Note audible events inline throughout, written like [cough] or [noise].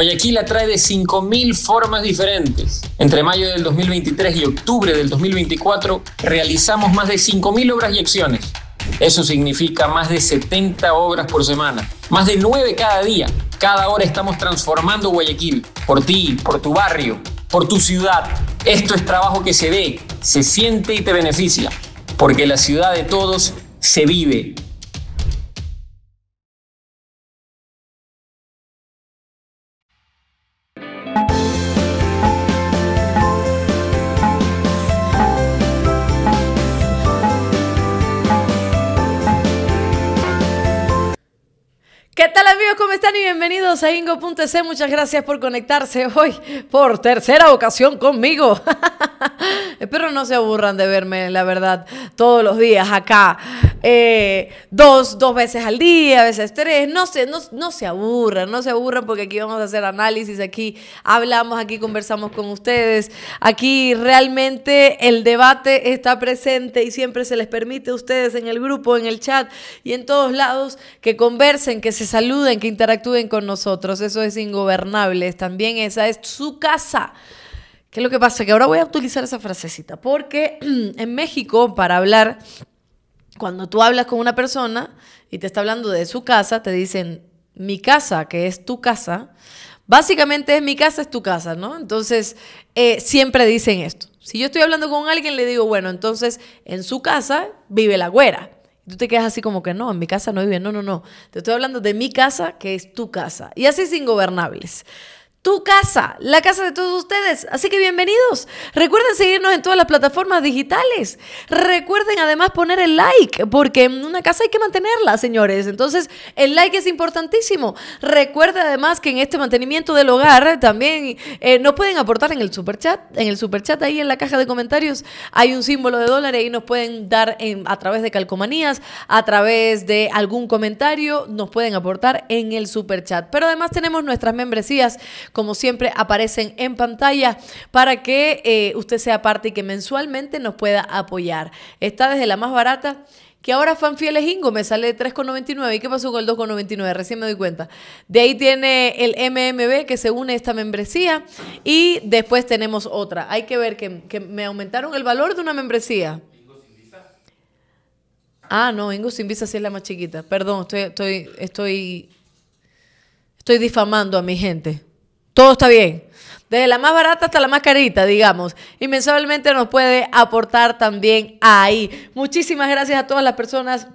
Guayaquil atrae de 5.000 formas diferentes. Entre mayo del 2023 y octubre del 2024 realizamos más de 5.000 obras y acciones. Eso significa más de 70 obras por semana, más de 9 cada día. Cada hora estamos transformando Guayaquil, por ti, por tu barrio, por tu ciudad. Esto es trabajo que se ve, se siente y te beneficia, porque la ciudad de todos se vive. ¿Cómo están? Y bienvenidos a Ingo.es. Muchas gracias por conectarse hoy por tercera ocasión conmigo. [laughs] Espero no se aburran de verme, la verdad, todos los días acá. Eh, dos, dos veces al día, a veces tres. No se, no, no se aburran, no se aburran porque aquí vamos a hacer análisis, aquí hablamos, aquí conversamos con ustedes. Aquí realmente el debate está presente y siempre se les permite a ustedes en el grupo, en el chat y en todos lados que conversen, que se saluden, que interactúen con nosotros. Eso es ingobernable. También esa es su casa. ¿Qué es lo que pasa? Que ahora voy a utilizar esa frasecita, porque [clears throat] en México, para hablar, cuando tú hablas con una persona y te está hablando de su casa, te dicen mi casa, que es tu casa. Básicamente es mi casa, es tu casa, ¿no? Entonces, eh, siempre dicen esto. Si yo estoy hablando con alguien, le digo, bueno, entonces en su casa vive la güera. Tú te quedas así como que no, en mi casa no vive. No, no, no. Te estoy hablando de mi casa, que es tu casa. Y así es ingobernables tu casa, la casa de todos ustedes. Así que bienvenidos. Recuerden seguirnos en todas las plataformas digitales. Recuerden además poner el like, porque en una casa hay que mantenerla, señores. Entonces, el like es importantísimo. Recuerden además que en este mantenimiento del hogar también eh, nos pueden aportar en el super chat. En el super chat, ahí en la caja de comentarios, hay un símbolo de dólar y ahí nos pueden dar a través de calcomanías, a través de algún comentario, nos pueden aportar en el super chat. Pero además tenemos nuestras membresías como siempre, aparecen en pantalla para que eh, usted sea parte y que mensualmente nos pueda apoyar. Está desde la más barata que ahora fan fieles Ingo me sale 3,99. ¿Y qué pasó con el 2,99? Recién me doy cuenta. De ahí tiene el MMB que se une a esta membresía y después tenemos otra. Hay que ver que, que me aumentaron el valor de una membresía. Ah, no, Ingo sin visa sí es la más chiquita. Perdón, estoy, estoy, estoy, estoy difamando a mi gente. Todo está bien. Desde la más barata hasta la más carita, digamos. Y mensualmente nos puede aportar también ahí. Muchísimas gracias a todas las personas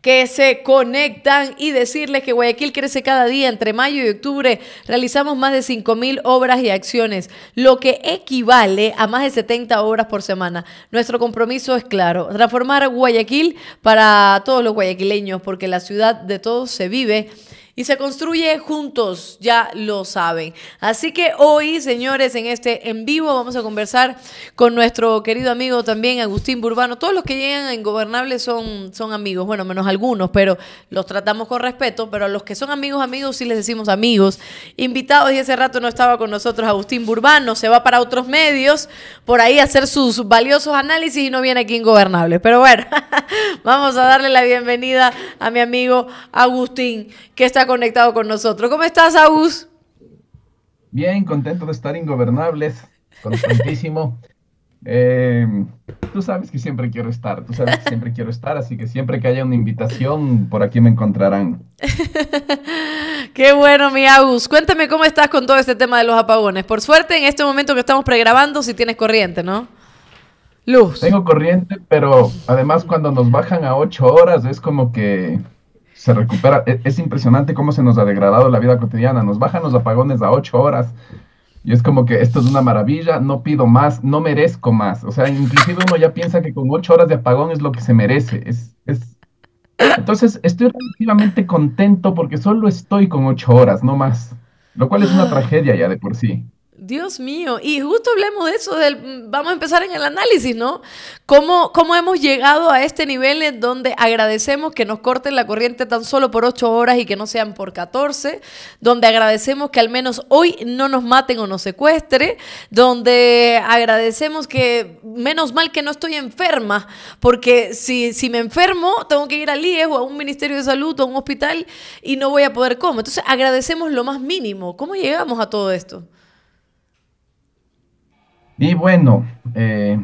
que se conectan y decirles que Guayaquil crece cada día. Entre mayo y octubre realizamos más de 5.000 obras y acciones, lo que equivale a más de 70 obras por semana. Nuestro compromiso es claro, transformar Guayaquil para todos los guayaquileños, porque la ciudad de todos se vive y se construye juntos, ya lo saben. Así que hoy, señores, en este en vivo vamos a conversar con nuestro querido amigo también, Agustín Burbano. Todos los que llegan a Ingobernables son, son amigos, bueno, menos algunos, pero los tratamos con respeto, pero a los que son amigos, amigos, sí les decimos amigos. Invitados y ese rato no estaba con nosotros Agustín Burbano, se va para otros medios, por ahí a hacer sus valiosos análisis y no viene aquí Ingobernables. Pero bueno, [laughs] vamos a darle la bienvenida a mi amigo Agustín, que está conectado con nosotros. ¿Cómo estás, Agus? Bien, contento de estar ingobernables, contentísimo. [laughs] Eh, tú sabes que siempre quiero estar, tú sabes que siempre quiero estar, así que siempre que haya una invitación, por aquí me encontrarán. [laughs] Qué bueno, mi Agus. Cuéntame cómo estás con todo este tema de los apagones. Por suerte, en este momento que estamos pregrabando, si tienes corriente, ¿no? Luz. Tengo corriente, pero además cuando nos bajan a ocho horas es como que se recupera. E, es, impresionante cómo se nos ha degradado la vida cotidiana. Nos bajan los apagones a ocho horas. Y es como que esto es una maravilla, no pido más, no merezco más. O sea, inclusive uno ya piensa que con ocho horas de apagón es lo que se merece. Es, es... Entonces, estoy relativamente contento porque solo estoy con ocho horas, no más. Lo cual es una tragedia ya de por sí. Dios mío, y justo hablemos de eso, del, vamos a empezar en el análisis, ¿no? ¿Cómo, ¿Cómo hemos llegado a este nivel en donde agradecemos que nos corten la corriente tan solo por 8 horas y que no sean por 14? Donde agradecemos que al menos hoy no nos maten o nos secuestre, donde agradecemos que menos mal que no estoy enferma, porque si, si me enfermo tengo que ir al IES o a un Ministerio de Salud o a un hospital y no voy a poder comer. Entonces agradecemos lo más mínimo. ¿Cómo llegamos a todo esto? Y bueno, eh,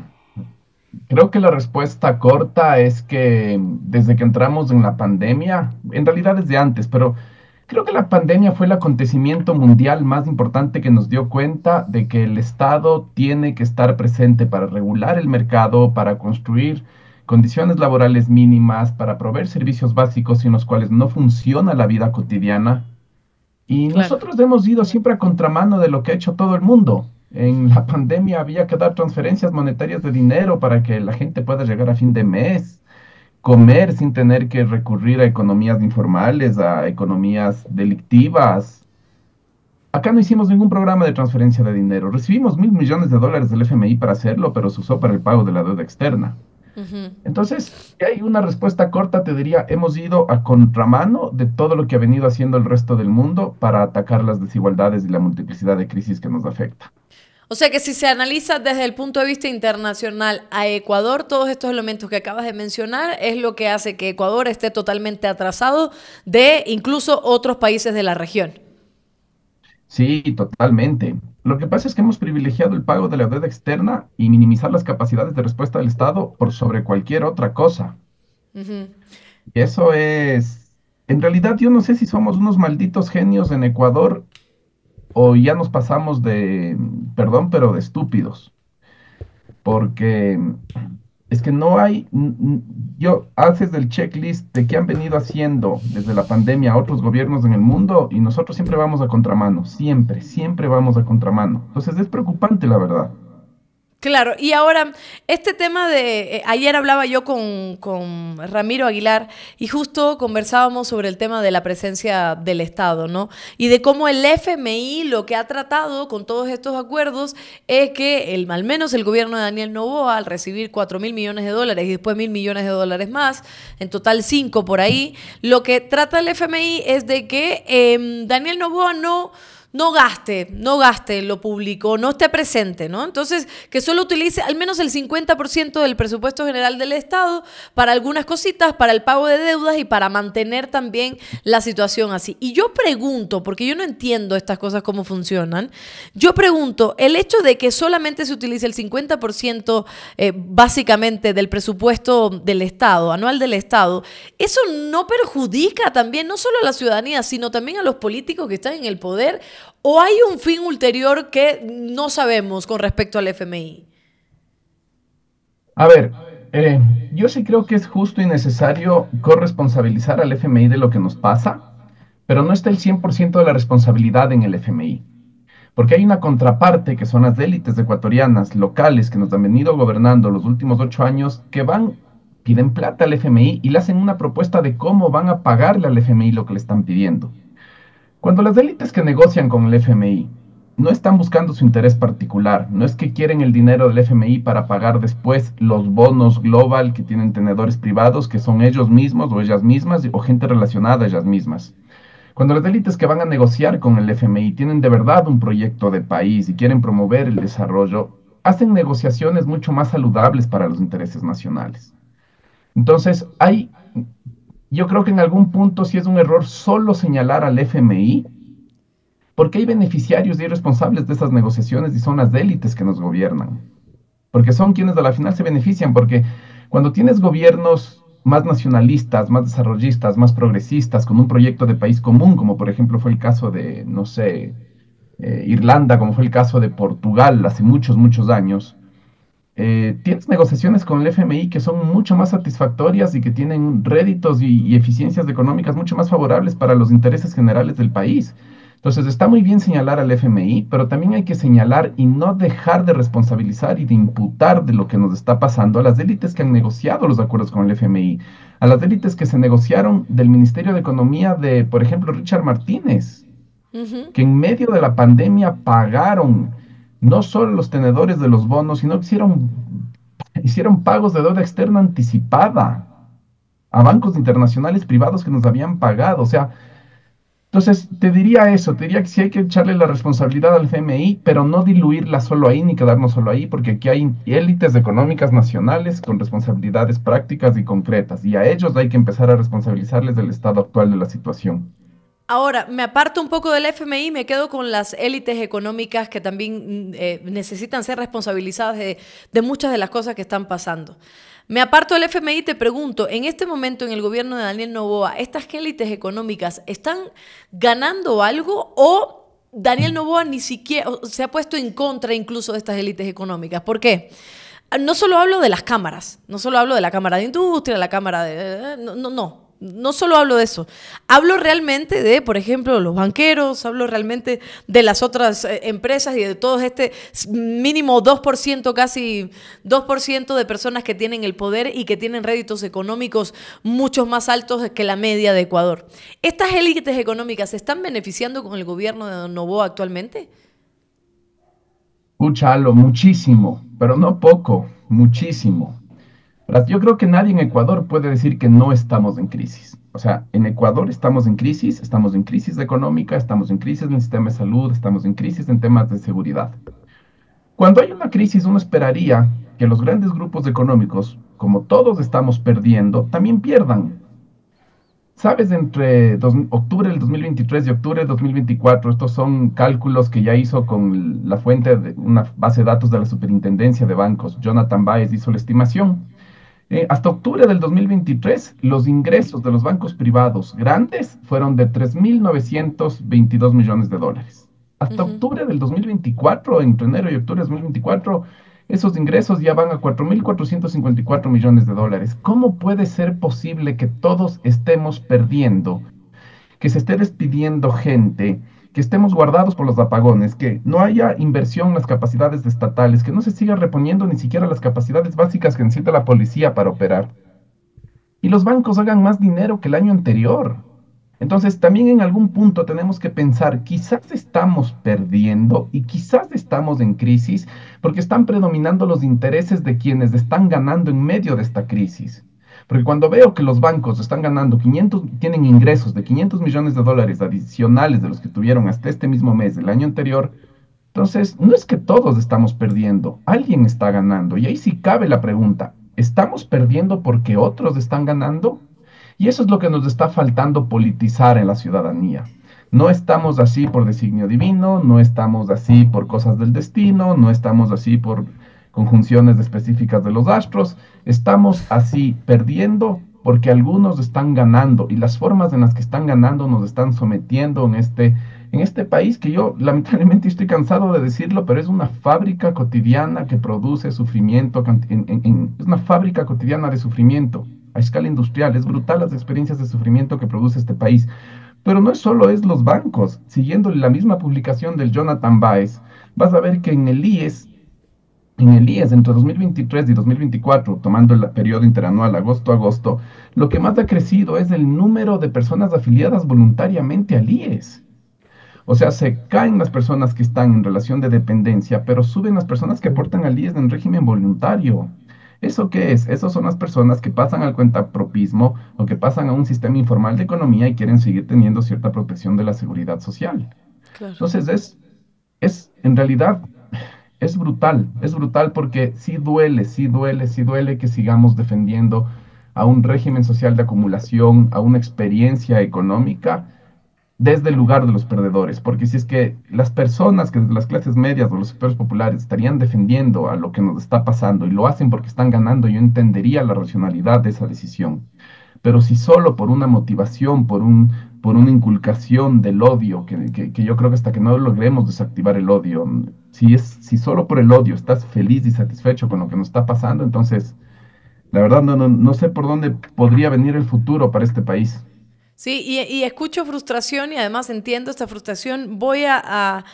creo que la respuesta corta es que desde que entramos en la pandemia, en realidad desde antes, pero creo que la pandemia fue el acontecimiento mundial más importante que nos dio cuenta de que el Estado tiene que estar presente para regular el mercado, para construir condiciones laborales mínimas, para proveer servicios básicos sin los cuales no funciona la vida cotidiana. Y nosotros hemos ido siempre a contramano de lo que ha hecho todo el mundo. En la [laughs] pandemia había que dar transferencias monetarias de dinero para que la gente pueda llegar a fin de mes, comer sin tener que recurrir a economías informales, a economías delictivas. Acá no hicimos ningún programa de transferencia de dinero. Recibimos mil millones de dólares del FMI para hacerlo, pero se usó para el pago de la deuda externa. Entonces, hay una respuesta corta, te diría, hemos ido a contramano de todo lo que ha venido haciendo el resto del mundo para atacar las desigualdades y la multiplicidad de crisis que nos afecta. O sea que si se analiza desde el punto de vista internacional a Ecuador, todos estos elementos que acabas de mencionar es lo que hace que Ecuador esté totalmente atrasado de incluso otros países de la región. Sí, totalmente. Lo que pasa es que hemos privilegiado el pago de la deuda externa y minimizar las capacidades de respuesta del Estado por sobre cualquier otra cosa. Eso es, en realidad yo no sé si somos unos malditos genios en Ecuador o ya nos pasamos de, perdón, pero de estúpidos. Porque es que no hay, yo haces del checklist de qué han venido haciendo desde la pandemia otros gobiernos en el mundo y nosotros siempre vamos a contramano, siempre, siempre vamos a contramano. Entonces es preocupante la verdad. Claro, y ahora, este tema de, eh, ayer hablaba yo con, Ramiro Aguilar y justo conversábamos sobre el tema de la presencia del Estado, ¿no? Y de cómo el FMI lo que ha tratado con todos estos acuerdos es que el, al menos el gobierno de Daniel Novoa, al recibir 4 mil millones de dólares y después mil millones de dólares más, en total 5 por ahí, lo que trata el FMI es de que em, Daniel Novoa no no gaste, no gaste lo público, no esté presente, ¿no? Entonces, que solo utilice al menos el 50% del presupuesto general del Estado para algunas cositas, para el pago de deudas y para mantener también la situación así. Y yo pregunto, porque yo no entiendo estas cosas cómo funcionan, yo pregunto, el hecho de que solamente se utilice el 50% eh, básicamente del presupuesto del Estado, anual del Estado, eso no perjudica también no solo a la ciudadanía, sino también a los políticos que están en el poder ¿O hay un fin ulterior que no sabemos con respecto al FMI? A ver, eh, yo sí creo que es justo y necesario corresponsabilizar al FMI de lo que nos pasa, pero no está el 100% de la responsabilidad en el FMI. Porque hay una contraparte que son las élites ecuatorianas locales que nos han venido gobernando los últimos ocho años, que van, piden plata al FMI y le hacen una propuesta de cómo van a pagarle al FMI lo que le están pidiendo. Cuando las élites que negocian con el FMI no están buscando su interés particular, no es que quieren el dinero del FMI para pagar después los bonos global que tienen tenedores privados, que son ellos mismos o ellas mismas o gente relacionada a ellas mismas. Cuando las élites que van a negociar con el FMI tienen de verdad un proyecto de país y quieren promover el desarrollo, hacen negociaciones mucho más saludables para los intereses nacionales. Entonces, hay yo creo que en algún punto sí es un error solo señalar al FMI, porque hay beneficiarios y responsables de esas negociaciones y son las élites que nos gobiernan, porque son quienes a la final se benefician, porque cuando tienes gobiernos más nacionalistas, más desarrollistas, más progresistas, con un proyecto de país común, como por ejemplo fue el caso de, no sé, eh, Irlanda, como fue el caso de Portugal hace muchos, muchos años, eh, tienes negociaciones con el FMI que son mucho más satisfactorias y que tienen réditos y, eficiencias económicas mucho más favorables para los intereses generales del país. Entonces está muy bien señalar al FMI, pero también hay que señalar y no dejar de responsabilizar y de imputar de lo que nos está pasando a las élites que han negociado los acuerdos con el FMI, a las élites que se negociaron del Ministerio de Economía de, por ejemplo, Richard Martínez. que en medio de la pandemia pagaron no solo los tenedores de los bonos, sino que hicieron, hicieron pagos de deuda externa anticipada a bancos internacionales privados que nos habían pagado. O sea, entonces te diría eso, te diría que sí hay que echarle la responsabilidad al FMI, pero no diluirla solo ahí ni quedarnos solo ahí, porque aquí hay élites económicas nacionales con responsabilidades prácticas y concretas, y a ellos hay que empezar a responsabilizarles del estado actual de la situación. Ahora, me aparto un poco del FMI me quedo con las élites económicas que también mm, eh, necesitan ser responsabilizadas de, muchas de las cosas que están pasando. Me aparto del FMI y te pregunto, en este momento en el gobierno de Daniel Novoa, ¿estas élites económicas están ganando algo o Daniel Novoa ni siquiera se ha puesto en contra incluso de estas élites económicas? ¿Por qué? No solo hablo de las cámaras, no solo hablo de la Cámara de Industria, la Cámara de... No, no, no no solo hablo de eso, hablo realmente de, por ejemplo, los banqueros, hablo realmente de las otras eh, empresas y de todo este mínimo 2%, casi 2% de personas que tienen el poder y que tienen réditos económicos mucho más altos que la media de Ecuador. ¿Estas élites económicas se están beneficiando con el gobierno de Don Novoa actualmente? Escúchalo, muchísimo, pero no poco, muchísimo. Yo creo que nadie en Ecuador puede decir que no estamos en crisis. O sea, en Ecuador estamos en crisis, estamos en crisis económica, estamos en crisis en el sistema de salud, estamos en crisis en temas de seguridad. Cuando hay una crisis, uno esperaría que los grandes grupos económicos, como todos estamos perdiendo, también pierdan. Sabes, entre octubre del 2023 y octubre del 2024, estos son cálculos que ya hizo con la fuente de una base de datos de la Superintendencia de Bancos. Jonathan Baez hizo la estimación eh, hasta octubre del 2023, los ingresos de los bancos privados grandes fueron de 3.922 millones de dólares. Hasta octubre del 2024, entre enero y octubre del 2024, esos ingresos ya van a 4.454 millones de dólares. ¿Cómo puede ser posible que todos estemos perdiendo, que se esté despidiendo gente? Que estemos guardados por los apagones, que no haya inversión en las capacidades estatales, que no se siga reponiendo ni siquiera las capacidades básicas que necesita la policía para operar. Y los bancos hagan más dinero que el año anterior. Entonces también en algún punto tenemos que pensar, quizás estamos perdiendo y quizás estamos en crisis porque están predominando los intereses de quienes están ganando en medio de esta crisis. Porque cuando veo que los bancos están ganando 500, tienen ingresos de 500 millones de dólares adicionales de los que tuvieron hasta este mismo mes del año anterior, entonces no es que todos estamos perdiendo, alguien está ganando. Y ahí sí cabe la pregunta, ¿estamos perdiendo porque otros están ganando? Y eso es lo que nos está faltando politizar en la ciudadanía. No estamos así por designio divino, no estamos así por cosas del destino, no estamos así por conjunciones específicas de los astros. Estamos así perdiendo porque algunos están ganando y las formas en las que están ganando nos están sometiendo en este, en este país que yo lamentablemente [laughs] estoy cansado de decirlo, pero es una fábrica cotidiana que produce sufrimiento, es una fábrica cotidiana de sufrimiento a escala industrial. Es brutal las experiencias de sufrimiento que produce este país. Pero no es solo es los bancos. Siguiendo la misma publicación del Jonathan Baez, vas a ver que en el IES en el IES entre 2023 y 2024, tomando el periodo interanual agosto-agosto, lo que más ha crecido es el número de personas afiliadas voluntariamente al IES. O sea, se caen las personas que están en relación de dependencia, pero suben las personas que aportan al IES en régimen voluntario. ¿Eso qué es? Esas son las personas que pasan al cuentapropismo o que pasan a un sistema informal de economía y quieren seguir teniendo cierta protección de la seguridad social. Entonces, es, es en realidad es brutal, es brutal porque sí duele, sí duele, sí duele que sigamos defendiendo a un régimen social de acumulación, a una experiencia económica desde el lugar de los perdedores, porque si es que las personas que desde las clases medias o los sectores populares estarían defendiendo a lo que nos está pasando y lo hacen porque están ganando, yo entendería la racionalidad de esa decisión. Pero si solo por una motivación, por un, por una inculcación del odio, que, yo creo que hasta que no logremos desactivar el odio, si, es, si solo por el odio estás feliz y satisfecho con lo que nos está pasando, entonces, la verdad no, no, sé por dónde podría venir el futuro para este país. Sí, y, escucho frustración y además entiendo esta frustración. Voy a,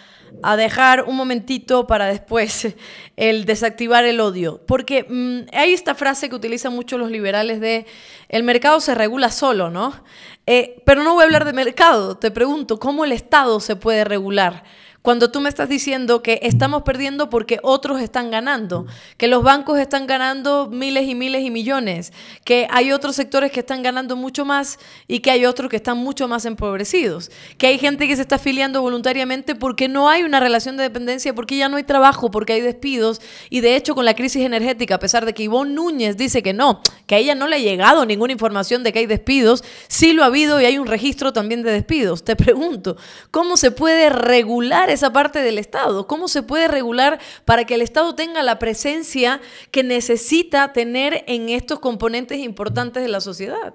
a dejar un momentito para después [laughs] el desactivar el odio, porque mm, hay esta frase que utilizan mucho los liberales de el mercado se regula solo, ¿no? Eh, pero no voy a hablar de mercado, te pregunto, ¿cómo el Estado se puede regular? Cuando tú me estás diciendo que estamos perdiendo porque otros están ganando, que los bancos están ganando miles y miles y millones, que hay otros sectores que están ganando mucho más y que hay otros que están mucho más empobrecidos, que hay gente que se está afiliando voluntariamente porque no hay una relación de dependencia, porque ya no hay trabajo, porque hay despidos y de hecho con la crisis energética, a pesar de que Ivonne Núñez dice que no, que a ella no le ha llegado ninguna información de que hay despidos, sí lo ha habido y hay un registro también de despidos. Te pregunto, ¿cómo se puede regular esa parte del Estado? ¿Cómo se puede regular para que el Estado tenga la presencia que necesita tener en estos componentes importantes de la sociedad?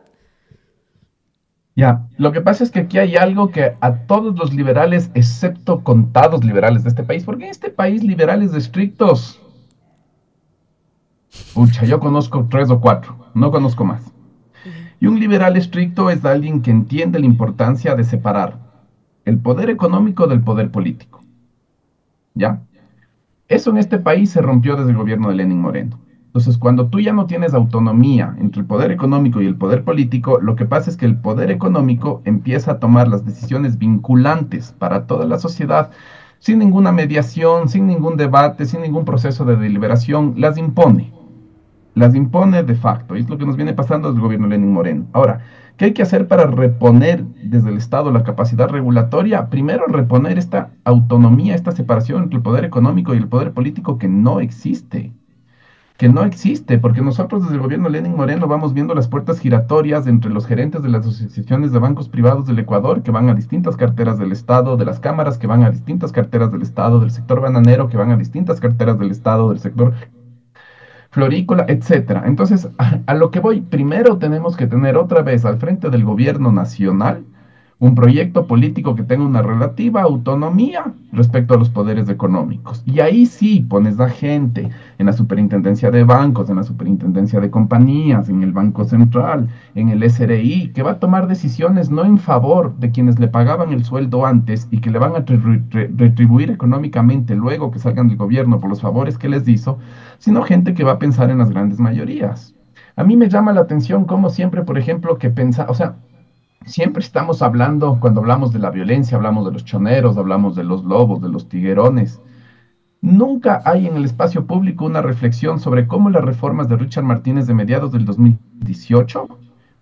Ya, lo que pasa es que aquí hay algo que a todos los liberales, excepto contados liberales de este país, porque en este país liberales estrictos, pucha, yo conozco tres o cuatro, no conozco más. Y un liberal estricto es alguien que entiende la importancia de separar el poder económico del poder político. ¿Ya? Eso en este país se rompió desde el gobierno de Lenin Moreno. Entonces, cuando tú ya no tienes autonomía entre el poder económico y el poder político, lo que pasa es que el poder económico empieza a tomar las decisiones vinculantes para toda la sociedad sin ninguna mediación, sin ningún debate, sin ningún proceso de deliberación, las impone. Las impone de facto. Y es lo que nos viene pasando desde el gobierno de Lenin Moreno. Ahora, ¿Qué hay que hacer para reponer desde el Estado la capacidad regulatoria? Primero, reponer esta autonomía, esta separación entre el poder económico y el poder político que no existe. Que no existe, porque nosotros desde el gobierno Lenin Moreno vamos viendo las puertas giratorias entre los gerentes de las asociaciones de bancos privados del Ecuador que van a distintas carteras del Estado, de las cámaras que van a distintas carteras del Estado, del sector bananero que van a distintas carteras del Estado, del sector florícola, etcétera. Entonces, a, lo que voy, primero tenemos que tener otra vez al frente del gobierno nacional un proyecto político que tenga una relativa autonomía respecto a los poderes económicos. Y ahí sí pones a gente en la superintendencia de bancos, en la superintendencia de compañías, en el Banco Central, en el SRI, que va a tomar decisiones no en favor de quienes le pagaban el sueldo antes y que le van a retribuir económicamente luego que salgan del gobierno por los favores que les hizo, sino gente que va a pensar en las grandes mayorías. A mí me llama la atención como siempre, por ejemplo, que pensa, o sea, siempre estamos hablando, cuando hablamos de la violencia, hablamos de los choneros, hablamos de los lobos, de los tiguerones. Nunca hay en el espacio público una reflexión sobre cómo las reformas de Richard Martínez de mediados del 2018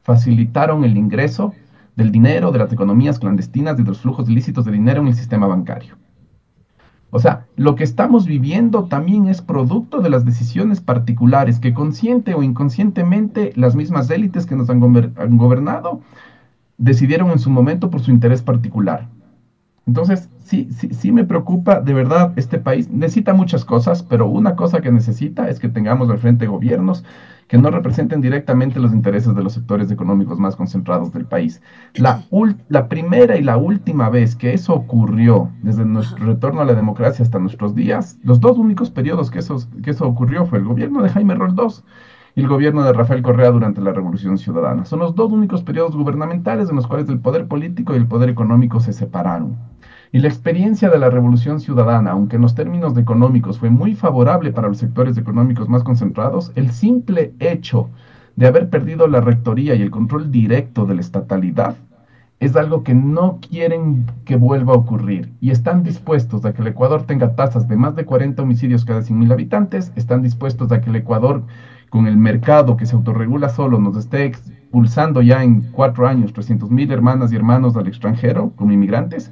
facilitaron el ingreso del dinero, de las economías clandestinas y de los flujos ilícitos de dinero en el sistema bancario. O sea, lo que estamos viviendo también es producto de las decisiones particulares que consciente o inconscientemente las mismas élites que nos han, gobernado decidieron en su momento por su interés particular. Entonces, sí, sí, sí me preocupa, de verdad, este país necesita muchas cosas, pero una cosa que necesita es que tengamos al frente gobiernos que no representen directamente los intereses de los sectores económicos más concentrados del país. La, la primera y la última vez que eso ocurrió, desde nuestro retorno a la democracia hasta nuestros días, los dos únicos periodos que eso, que eso ocurrió fue el gobierno de Jaime Roldós y el gobierno de Rafael Correa durante la Revolución Ciudadana. Son los dos únicos periodos gubernamentales en los cuales el poder político y el poder económico se separaron. Y la experiencia de la Revolución Ciudadana, aunque en los términos económicos fue muy favorable para los sectores económicos más concentrados, el simple hecho de haber perdido la rectoría y el control directo de la estatalidad es algo que no quieren que vuelva a ocurrir y están dispuestos a que el Ecuador tenga tasas de más de 40 homicidios cada 100.000 habitantes, están dispuestos a que el Ecuador con el mercado que se autorregula solo nos esté expulsando ya en cuatro años 300 mil hermanas y hermanos al extranjero como inmigrantes,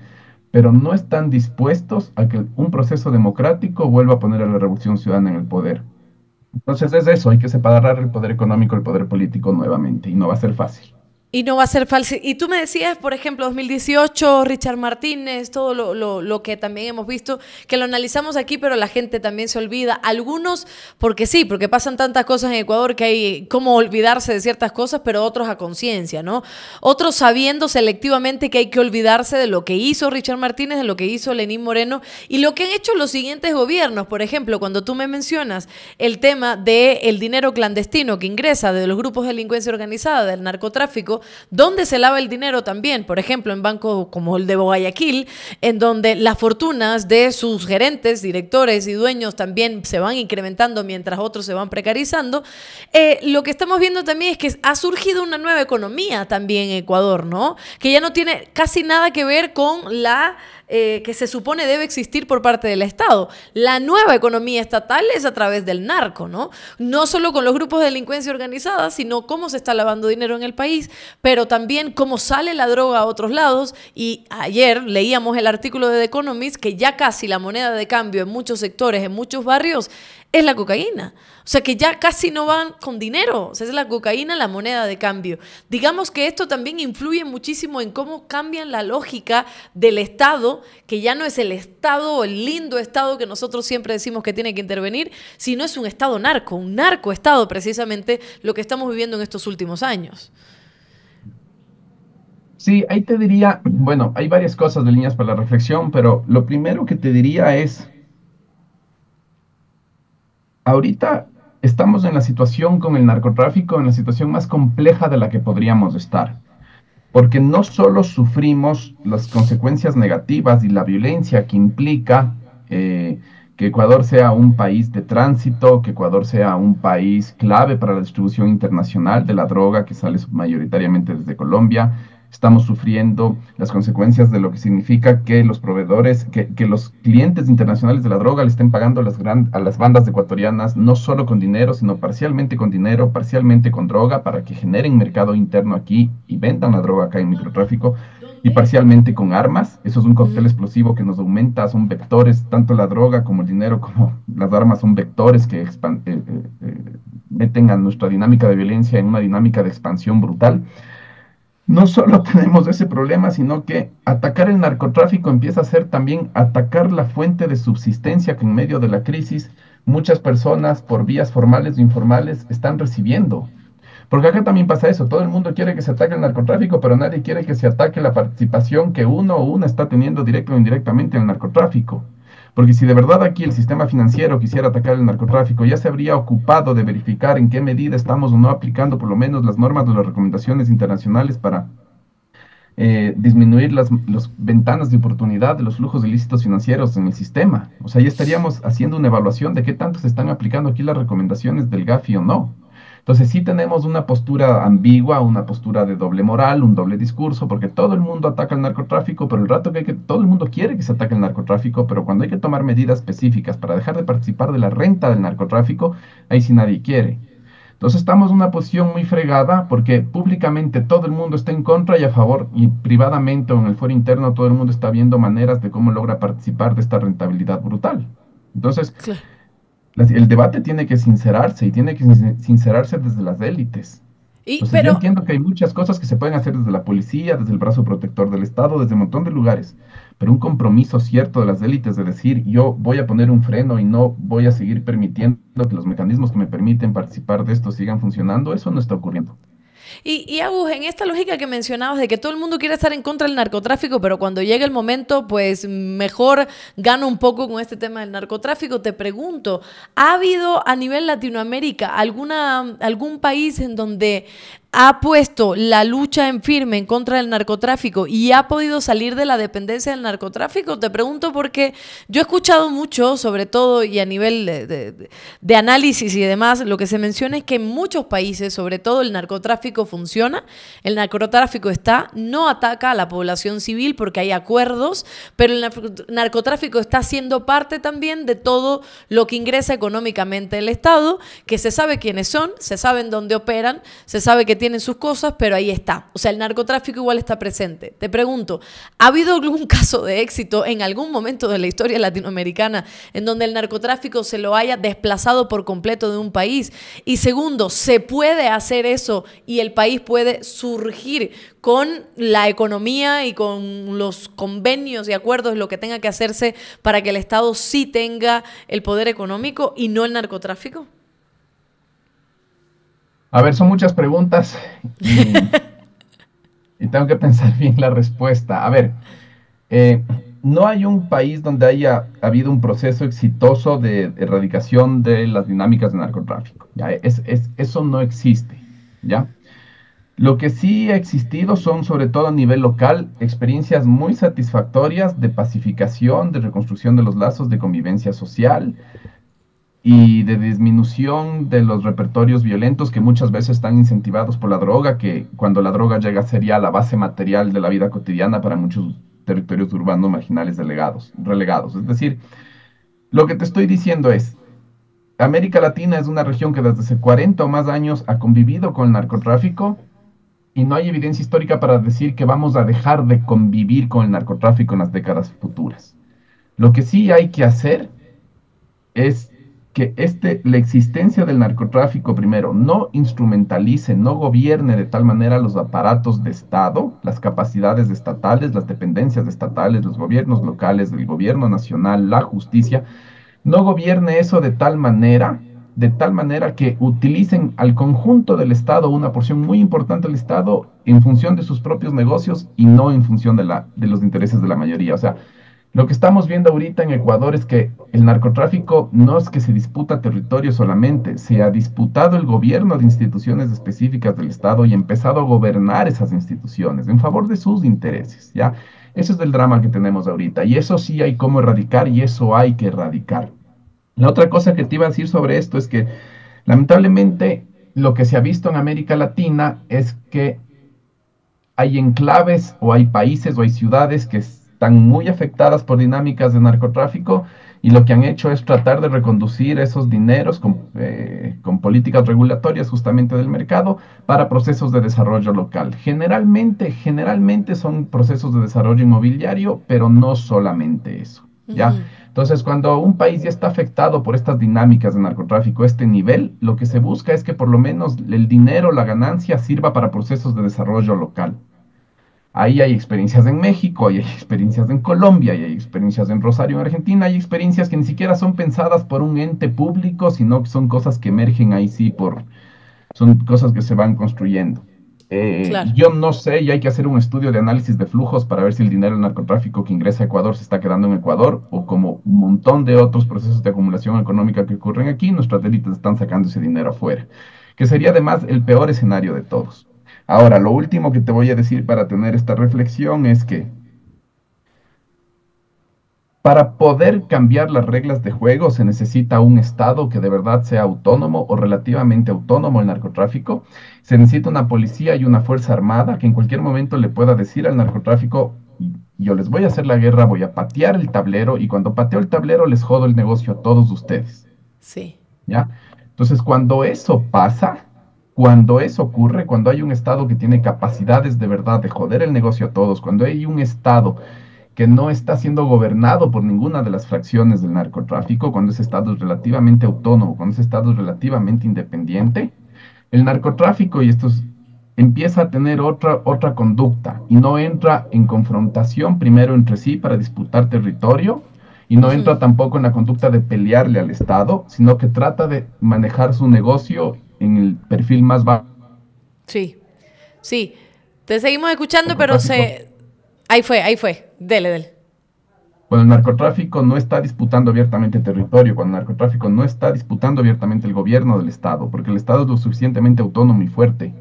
pero no están dispuestos a que un proceso democrático vuelva a poner a la revolución ciudadana en el poder. Entonces es eso, hay que separar el poder económico del poder político nuevamente y no va a ser fácil. Y no va a ser falso. Y tú me decías, por ejemplo, 2018, Richard Martínez, todo lo, lo, que también hemos visto, que lo analizamos aquí, pero la gente también se olvida. Algunos, porque sí, porque pasan tantas cosas en Ecuador que hay como olvidarse de ciertas cosas, pero otros a conciencia, ¿no? Otros sabiendo selectivamente que hay que olvidarse de lo que hizo Richard Martínez, de lo que hizo Lenín Moreno y lo que han hecho los siguientes gobiernos. Por ejemplo, cuando tú me mencionas el tema del el dinero clandestino que ingresa de los grupos de delincuencia organizada, del narcotráfico, dónde se lava el dinero también, por ejemplo, en bancos como el de Guayaquil, en donde las fortunas de sus gerentes, directores y dueños también se van incrementando mientras otros se van precarizando, eh, lo que estamos viendo también es que ha surgido una nueva economía también en Ecuador, ¿no? Que ya no tiene casi nada que ver con la eh, que se supone debe existir por parte del Estado. La nueva economía estatal es a través del narco, ¿no? No solo con los grupos de delincuencia organizada, sino cómo se está lavando dinero en el país, pero también cómo sale la droga a otros lados. Y ayer leíamos el artículo de The Economist que ya casi la moneda de cambio en muchos sectores, en muchos barrios, es la cocaína. O sea que ya casi no van con dinero. O sea, es la cocaína la moneda de cambio. Digamos que esto también influye muchísimo en cómo cambian la lógica del Estado, que ya no es el Estado, el lindo Estado que nosotros siempre decimos que tiene que intervenir, sino es un Estado narco, un narco Estado precisamente lo que estamos viviendo en estos últimos años. Sí, ahí te diría, bueno, hay varias cosas de líneas para la reflexión, pero lo primero que te diría es, ahorita estamos en la situación con el narcotráfico, en la situación más compleja de la que podríamos estar. Porque no solo sufrimos las consecuencias negativas y la violencia que implica eh, que Ecuador sea un país de tránsito, que Ecuador sea un país clave para la distribución internacional de la droga que sale mayoritariamente desde Colombia, estamos sufriendo las consecuencias de lo que significa que los proveedores, que, los clientes internacionales de la droga le estén pagando a las, a las bandas ecuatorianas no solo con dinero, sino parcialmente con dinero, parcialmente con droga, para que generen mercado interno aquí y vendan la droga acá en microtráfico, y parcialmente con armas. Eso es un cóctel explosivo que nos aumenta, son vectores, tanto la droga como el dinero, como las armas son vectores que eh, eh, eh, meten a nuestra dinámica de violencia en una dinámica de expansión brutal no solo [laughs] tenemos ese problema, sino que atacar el narcotráfico empieza a ser también atacar la fuente de subsistencia que en medio de la crisis muchas personas por vías formales o informales están recibiendo. Porque acá también pasa eso, todo el mundo quiere que se ataque el narcotráfico, pero nadie quiere que se ataque la participación que uno o una está teniendo directo o indirectamente en el narcotráfico. Porque si de verdad aquí el sistema financiero quisiera atacar el narcotráfico, ya se habría ocupado de verificar en qué medida estamos o no aplicando por lo menos las normas o las recomendaciones internacionales para eh, disminuir las ventanas de oportunidad de los flujos ilícitos financieros en el sistema. O sea, ya estaríamos haciendo una evaluación de qué tanto se están aplicando aquí las recomendaciones del GAFI o no. Entonces sí tenemos una postura ambigua, una postura de doble moral, un doble discurso, porque todo el mundo ataca el narcotráfico, pero el rato que hay que, todo el mundo quiere que se ataque el narcotráfico, pero cuando hay que tomar medidas específicas para dejar de participar de la renta del narcotráfico, ahí sí nadie quiere. Entonces estamos en una posición muy fregada porque públicamente todo el mundo está en contra y a favor y privadamente o en el foro interno todo el mundo está viendo maneras de cómo logra participar de esta rentabilidad brutal. Entonces, el debate tiene que sincerarse y tiene que sincerarse desde las élites. Y, pero... Yo entiendo que hay muchas cosas que se pueden hacer desde la policía, desde el brazo protector del Estado, desde un montón de lugares, pero un compromiso cierto de las élites de decir yo voy a poner un freno y no voy a seguir permitiendo que los mecanismos que me permiten participar de esto sigan funcionando, eso no está ocurriendo. Y, Agus, en esta lógica que mencionabas de que todo el mundo quiere estar en contra del narcotráfico, pero cuando llega el momento, pues mejor gano un poco con este tema del narcotráfico, te pregunto, ¿ha habido a nivel Latinoamérica alguna, algún país en donde ha puesto la lucha en firme en contra del narcotráfico y ha podido salir de la dependencia del narcotráfico? Te pregunto porque yo he escuchado mucho, sobre todo y a nivel de, análisis y demás, lo que se menciona es que en muchos países, sobre todo el narcotráfico funciona, el narcotráfico está, no ataca a la población civil porque hay acuerdos, pero el narcotráfico está siendo parte también de todo lo que ingresa económicamente el Estado, que se sabe quiénes son, se sabe en dónde operan, se sabe que tienen sus cosas, pero ahí está. O sea, el narcotráfico igual está presente. Te pregunto, ¿ha habido algún [laughs] caso de éxito en algún momento de la historia latinoamericana en donde el narcotráfico se lo haya desplazado por completo de un país? Y segundo, ¿se puede hacer eso y el país puede surgir con la economía y con los convenios y acuerdos, lo que tenga que hacerse para que el Estado sí tenga el poder económico y no el narcotráfico? A ver, son muchas preguntas [laughs] y, tengo que pensar bien la respuesta. A ver, eh, no hay un país donde haya habido un proceso exitoso de erradicación de las dinámicas de narcotráfico. ¿ya? Es, eso no existe. ¿ya? Lo que sí ha existido son, sobre todo a nivel local, experiencias muy satisfactorias de pacificación, de reconstrucción de los lazos de convivencia social y de disminución de los repertorios violentos que muchas veces están incentivados por la droga, que cuando la droga llega sería la base material de la vida cotidiana para muchos territorios urbanos marginales delegados, relegados. Es decir, lo que te estoy diciendo es, América Latina es una región que desde hace 40 o más años ha convivido con el narcotráfico y no hay evidencia histórica para decir que vamos a dejar de convivir con el narcotráfico en las décadas futuras. Lo que sí hay que hacer es que este, la existencia del narcotráfico, primero, no instrumentalice, no gobierne de tal manera los aparatos de Estado, las capacidades estatales, las dependencias estatales, los gobiernos locales, el gobierno nacional, la justicia, no gobierne eso de tal manera de tal manera que utilicen al conjunto del Estado, una porción muy importante del Estado, en función de sus propios negocios y no en función de, la, de los intereses de la mayoría. O sea, lo que estamos viendo ahorita en Ecuador es que el narcotráfico no es que se disputa territorio solamente, se ha disputado el gobierno de instituciones específicas del Estado y empezado a gobernar esas instituciones en favor de sus intereses, ¿ya? Ese es el drama que tenemos ahorita y eso sí hay cómo erradicar y eso hay que erradicar. La otra cosa que te iba a decir sobre esto es que lamentablemente lo que se ha visto en América Latina es que hay enclaves o hay países o hay ciudades que están muy afectadas por dinámicas de narcotráfico y lo que han hecho es tratar de reconducir esos dineros con, eh, con, políticas regulatorias justamente del mercado para procesos de desarrollo local. Generalmente, generalmente son procesos de desarrollo inmobiliario, pero no solamente eso. ¿ya? Entonces, cuando un país ya está afectado por estas dinámicas de narcotráfico, este nivel, lo que se busca es que por lo menos el dinero, la ganancia, sirva para procesos de desarrollo local. Ahí hay experiencias en México, hay experiencias en Colombia, hay experiencias en Rosario, en Argentina, hay experiencias que ni siquiera son pensadas por un ente público, sino que son cosas que emergen ahí sí por, son cosas que se van construyendo. Eh, yo no sé y hay que hacer un estudio de análisis de flujos para ver si el dinero del narcotráfico que ingresa a Ecuador se está quedando en Ecuador o como un montón de otros procesos de acumulación económica que ocurren aquí, nuestras élites están sacando ese dinero afuera, que sería además el peor escenario de todos. Ahora, lo último que te voy a decir para tener esta reflexión es que para poder cambiar las reglas de juego se necesita un Estado que de verdad sea autónomo o relativamente autónomo al narcotráfico. Se necesita una policía y una fuerza armada que en cualquier momento le pueda decir al narcotráfico, yo les voy a hacer la guerra, voy a patear el tablero y cuando pateo el tablero les jodo el negocio a todos ustedes. Sí. ¿Ya? Entonces, cuando eso pasa, cuando eso ocurre, cuando hay un Estado que tiene capacidades de verdad de joder el negocio a todos, cuando hay un Estado que no está siendo gobernado por ninguna de las fracciones del narcotráfico, cuando ese Estado es relativamente autónomo, cuando ese Estado es relativamente independiente, el narcotráfico y estos empieza a tener otra, otra conducta y no entra en confrontación primero entre sí para disputar territorio y no entra tampoco en la conducta de pelearle al Estado, sino que trata de manejar su negocio en el perfil más bajo. Sí, sí. Te seguimos escuchando, pero se... Ahí fue, ahí fue. Dele, dele. Cuando el narcotráfico no está disputando abiertamente territorio, cuando el narcotráfico no está disputando abiertamente el gobierno del Estado, porque el Estado es lo suficientemente autónomo y fuerte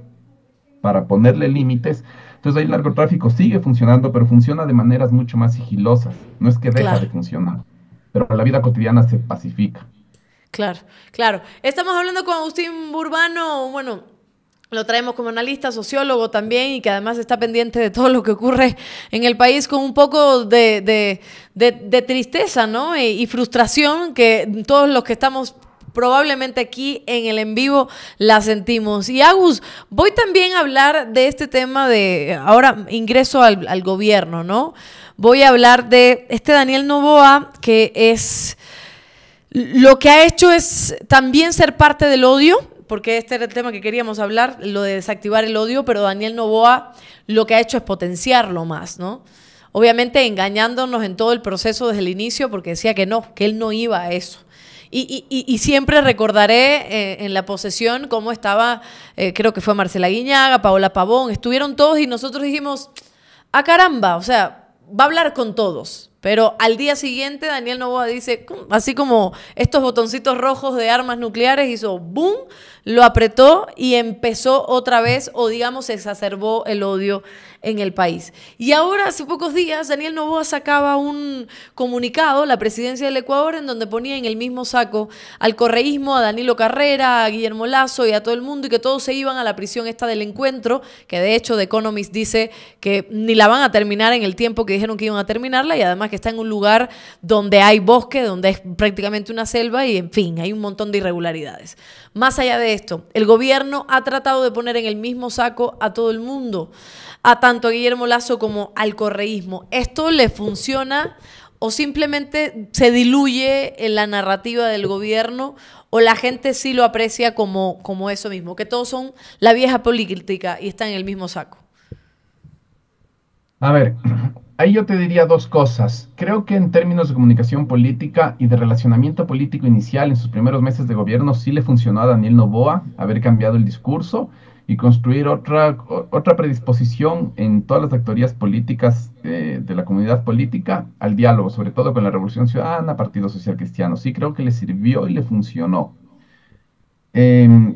para ponerle límites, entonces ahí el narcotráfico sigue funcionando, pero funciona de maneras mucho más sigilosas. No es que deja de funcionar, pero la vida cotidiana se pacifica. Claro, claro. Estamos hablando con Agustín Burbano, bueno, lo traemos como analista, sociólogo también, y que además está pendiente de todo lo que ocurre en el país con un poco de, tristeza ¿no? y, frustración que todos los que estamos probablemente aquí en el en vivo la sentimos. Y Agus, voy también a hablar de este tema de ahora ingreso al, al gobierno, ¿no? Voy a hablar de este Daniel Novoa, que es lo que ha hecho es también ser parte del odio porque este era el tema que queríamos hablar, lo de desactivar el odio, pero Daniel Novoa lo que ha hecho es potenciarlo más, ¿no? Obviamente engañándonos en todo el proceso desde el inicio, porque decía que no, que él no iba a eso. Y, siempre recordaré eh, en la posesión cómo estaba, eh, creo que fue Marcela Guiñaga, Paola Pavón, estuvieron todos y nosotros dijimos, a ah, caramba, o sea, va a hablar con todos Pero al día siguiente Daniel Novoa dice, así como estos botoncitos rojos de armas nucleares, hizo boom, lo apretó y empezó otra vez, o digamos, exacerbó el odio en el país. Y ahora, hace pocos días, Daniel Novoa sacaba un comunicado, la presidencia del Ecuador, en donde ponía en el mismo saco al correísmo, a Danilo Carrera, a Guillermo Lazo y a todo el mundo, y que todos se iban a la prisión esta del encuentro, que de hecho The Economist dice que ni la van a terminar en el tiempo que dijeron que iban a terminarla, y además que está en un lugar donde hay bosque, donde es prácticamente una selva, y en fin, hay un montón de irregularidades. Más allá de esto, el gobierno ha tratado de poner en el mismo saco a todo el mundo, a tanto a Guillermo Lazo como al correísmo. ¿Esto le funciona o simplemente se diluye en la narrativa del gobierno o la gente sí lo aprecia como, como eso mismo, que todos son la vieja política y están en el mismo saco? A ver, Ahí yo te diría dos cosas. Creo que en términos de comunicación política y de relacionamiento político inicial en sus primeros meses de gobierno sí le funcionó a Daniel Novoa haber cambiado el discurso y construir otra, otra predisposición en todas las actorías políticas de la comunidad política al diálogo, sobre todo con la Revolución Ciudadana, Partido Social Cristiano. Sí creo que le sirvió y le funcionó. Em,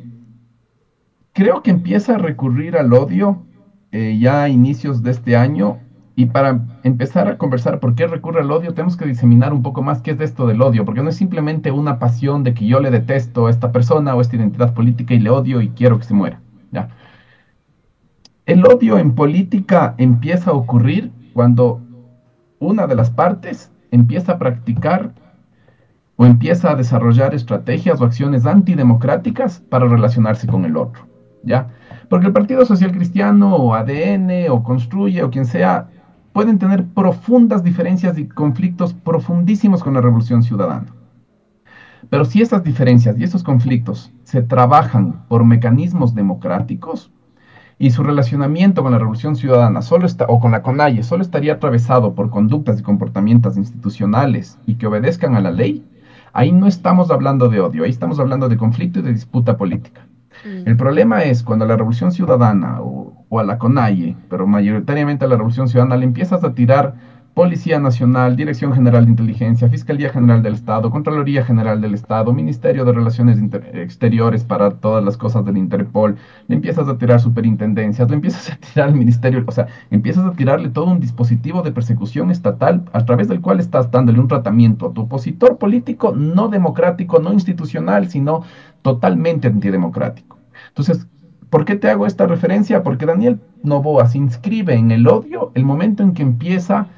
creo que empieza a recurrir al odio eh, ya a inicios de este año y para empezar a conversar por qué recurre al odio, tenemos que diseminar un poco más qué es esto del odio, porque no es simplemente una pasión de que yo le detesto a esta persona o esta identidad política y le odio y quiero que se muera. ¿ya? El odio en política empieza a ocurrir cuando una de las partes empieza a practicar o empieza a desarrollar estrategias o acciones antidemocráticas para relacionarse con el otro. ¿ya? Porque el Partido Social Cristiano o ADN o Construye o quien sea pueden tener profundas diferencias y conflictos profundísimos con la revolución ciudadana. Pero si estas diferencias y estos conflictos se trabajan por mecanismos democráticos y su relacionamiento con la revolución ciudadana solo está, o con la CONAIE solo estaría atravesado por conductas y comportamientos institucionales y que obedezcan a la ley, ahí no estamos hablando de odio, ahí estamos hablando de conflicto y de disputa política. Mm. El problema es cuando la revolución ciudadana o, a la CONAIE, pero mayoritariamente a la revolución ciudadana, le empiezas a tirar Policía Nacional, Dirección General de Inteligencia, Fiscalía General del Estado, Contraloría General del Estado, Ministerio de Relaciones Exteriores para todas las cosas del Interpol, le empiezas a tirar superintendencias, le empiezas a tirar al Ministerio, o sea, empiezas a tirarle todo un dispositivo de persecución estatal a través del cual estás dándole un tratamiento a tu opositor político no democrático, no institucional, sino totalmente antidemocrático. Entonces, ¿por qué te hago esta referencia? Porque Daniel Novoa se inscribe en el odio el momento en que empieza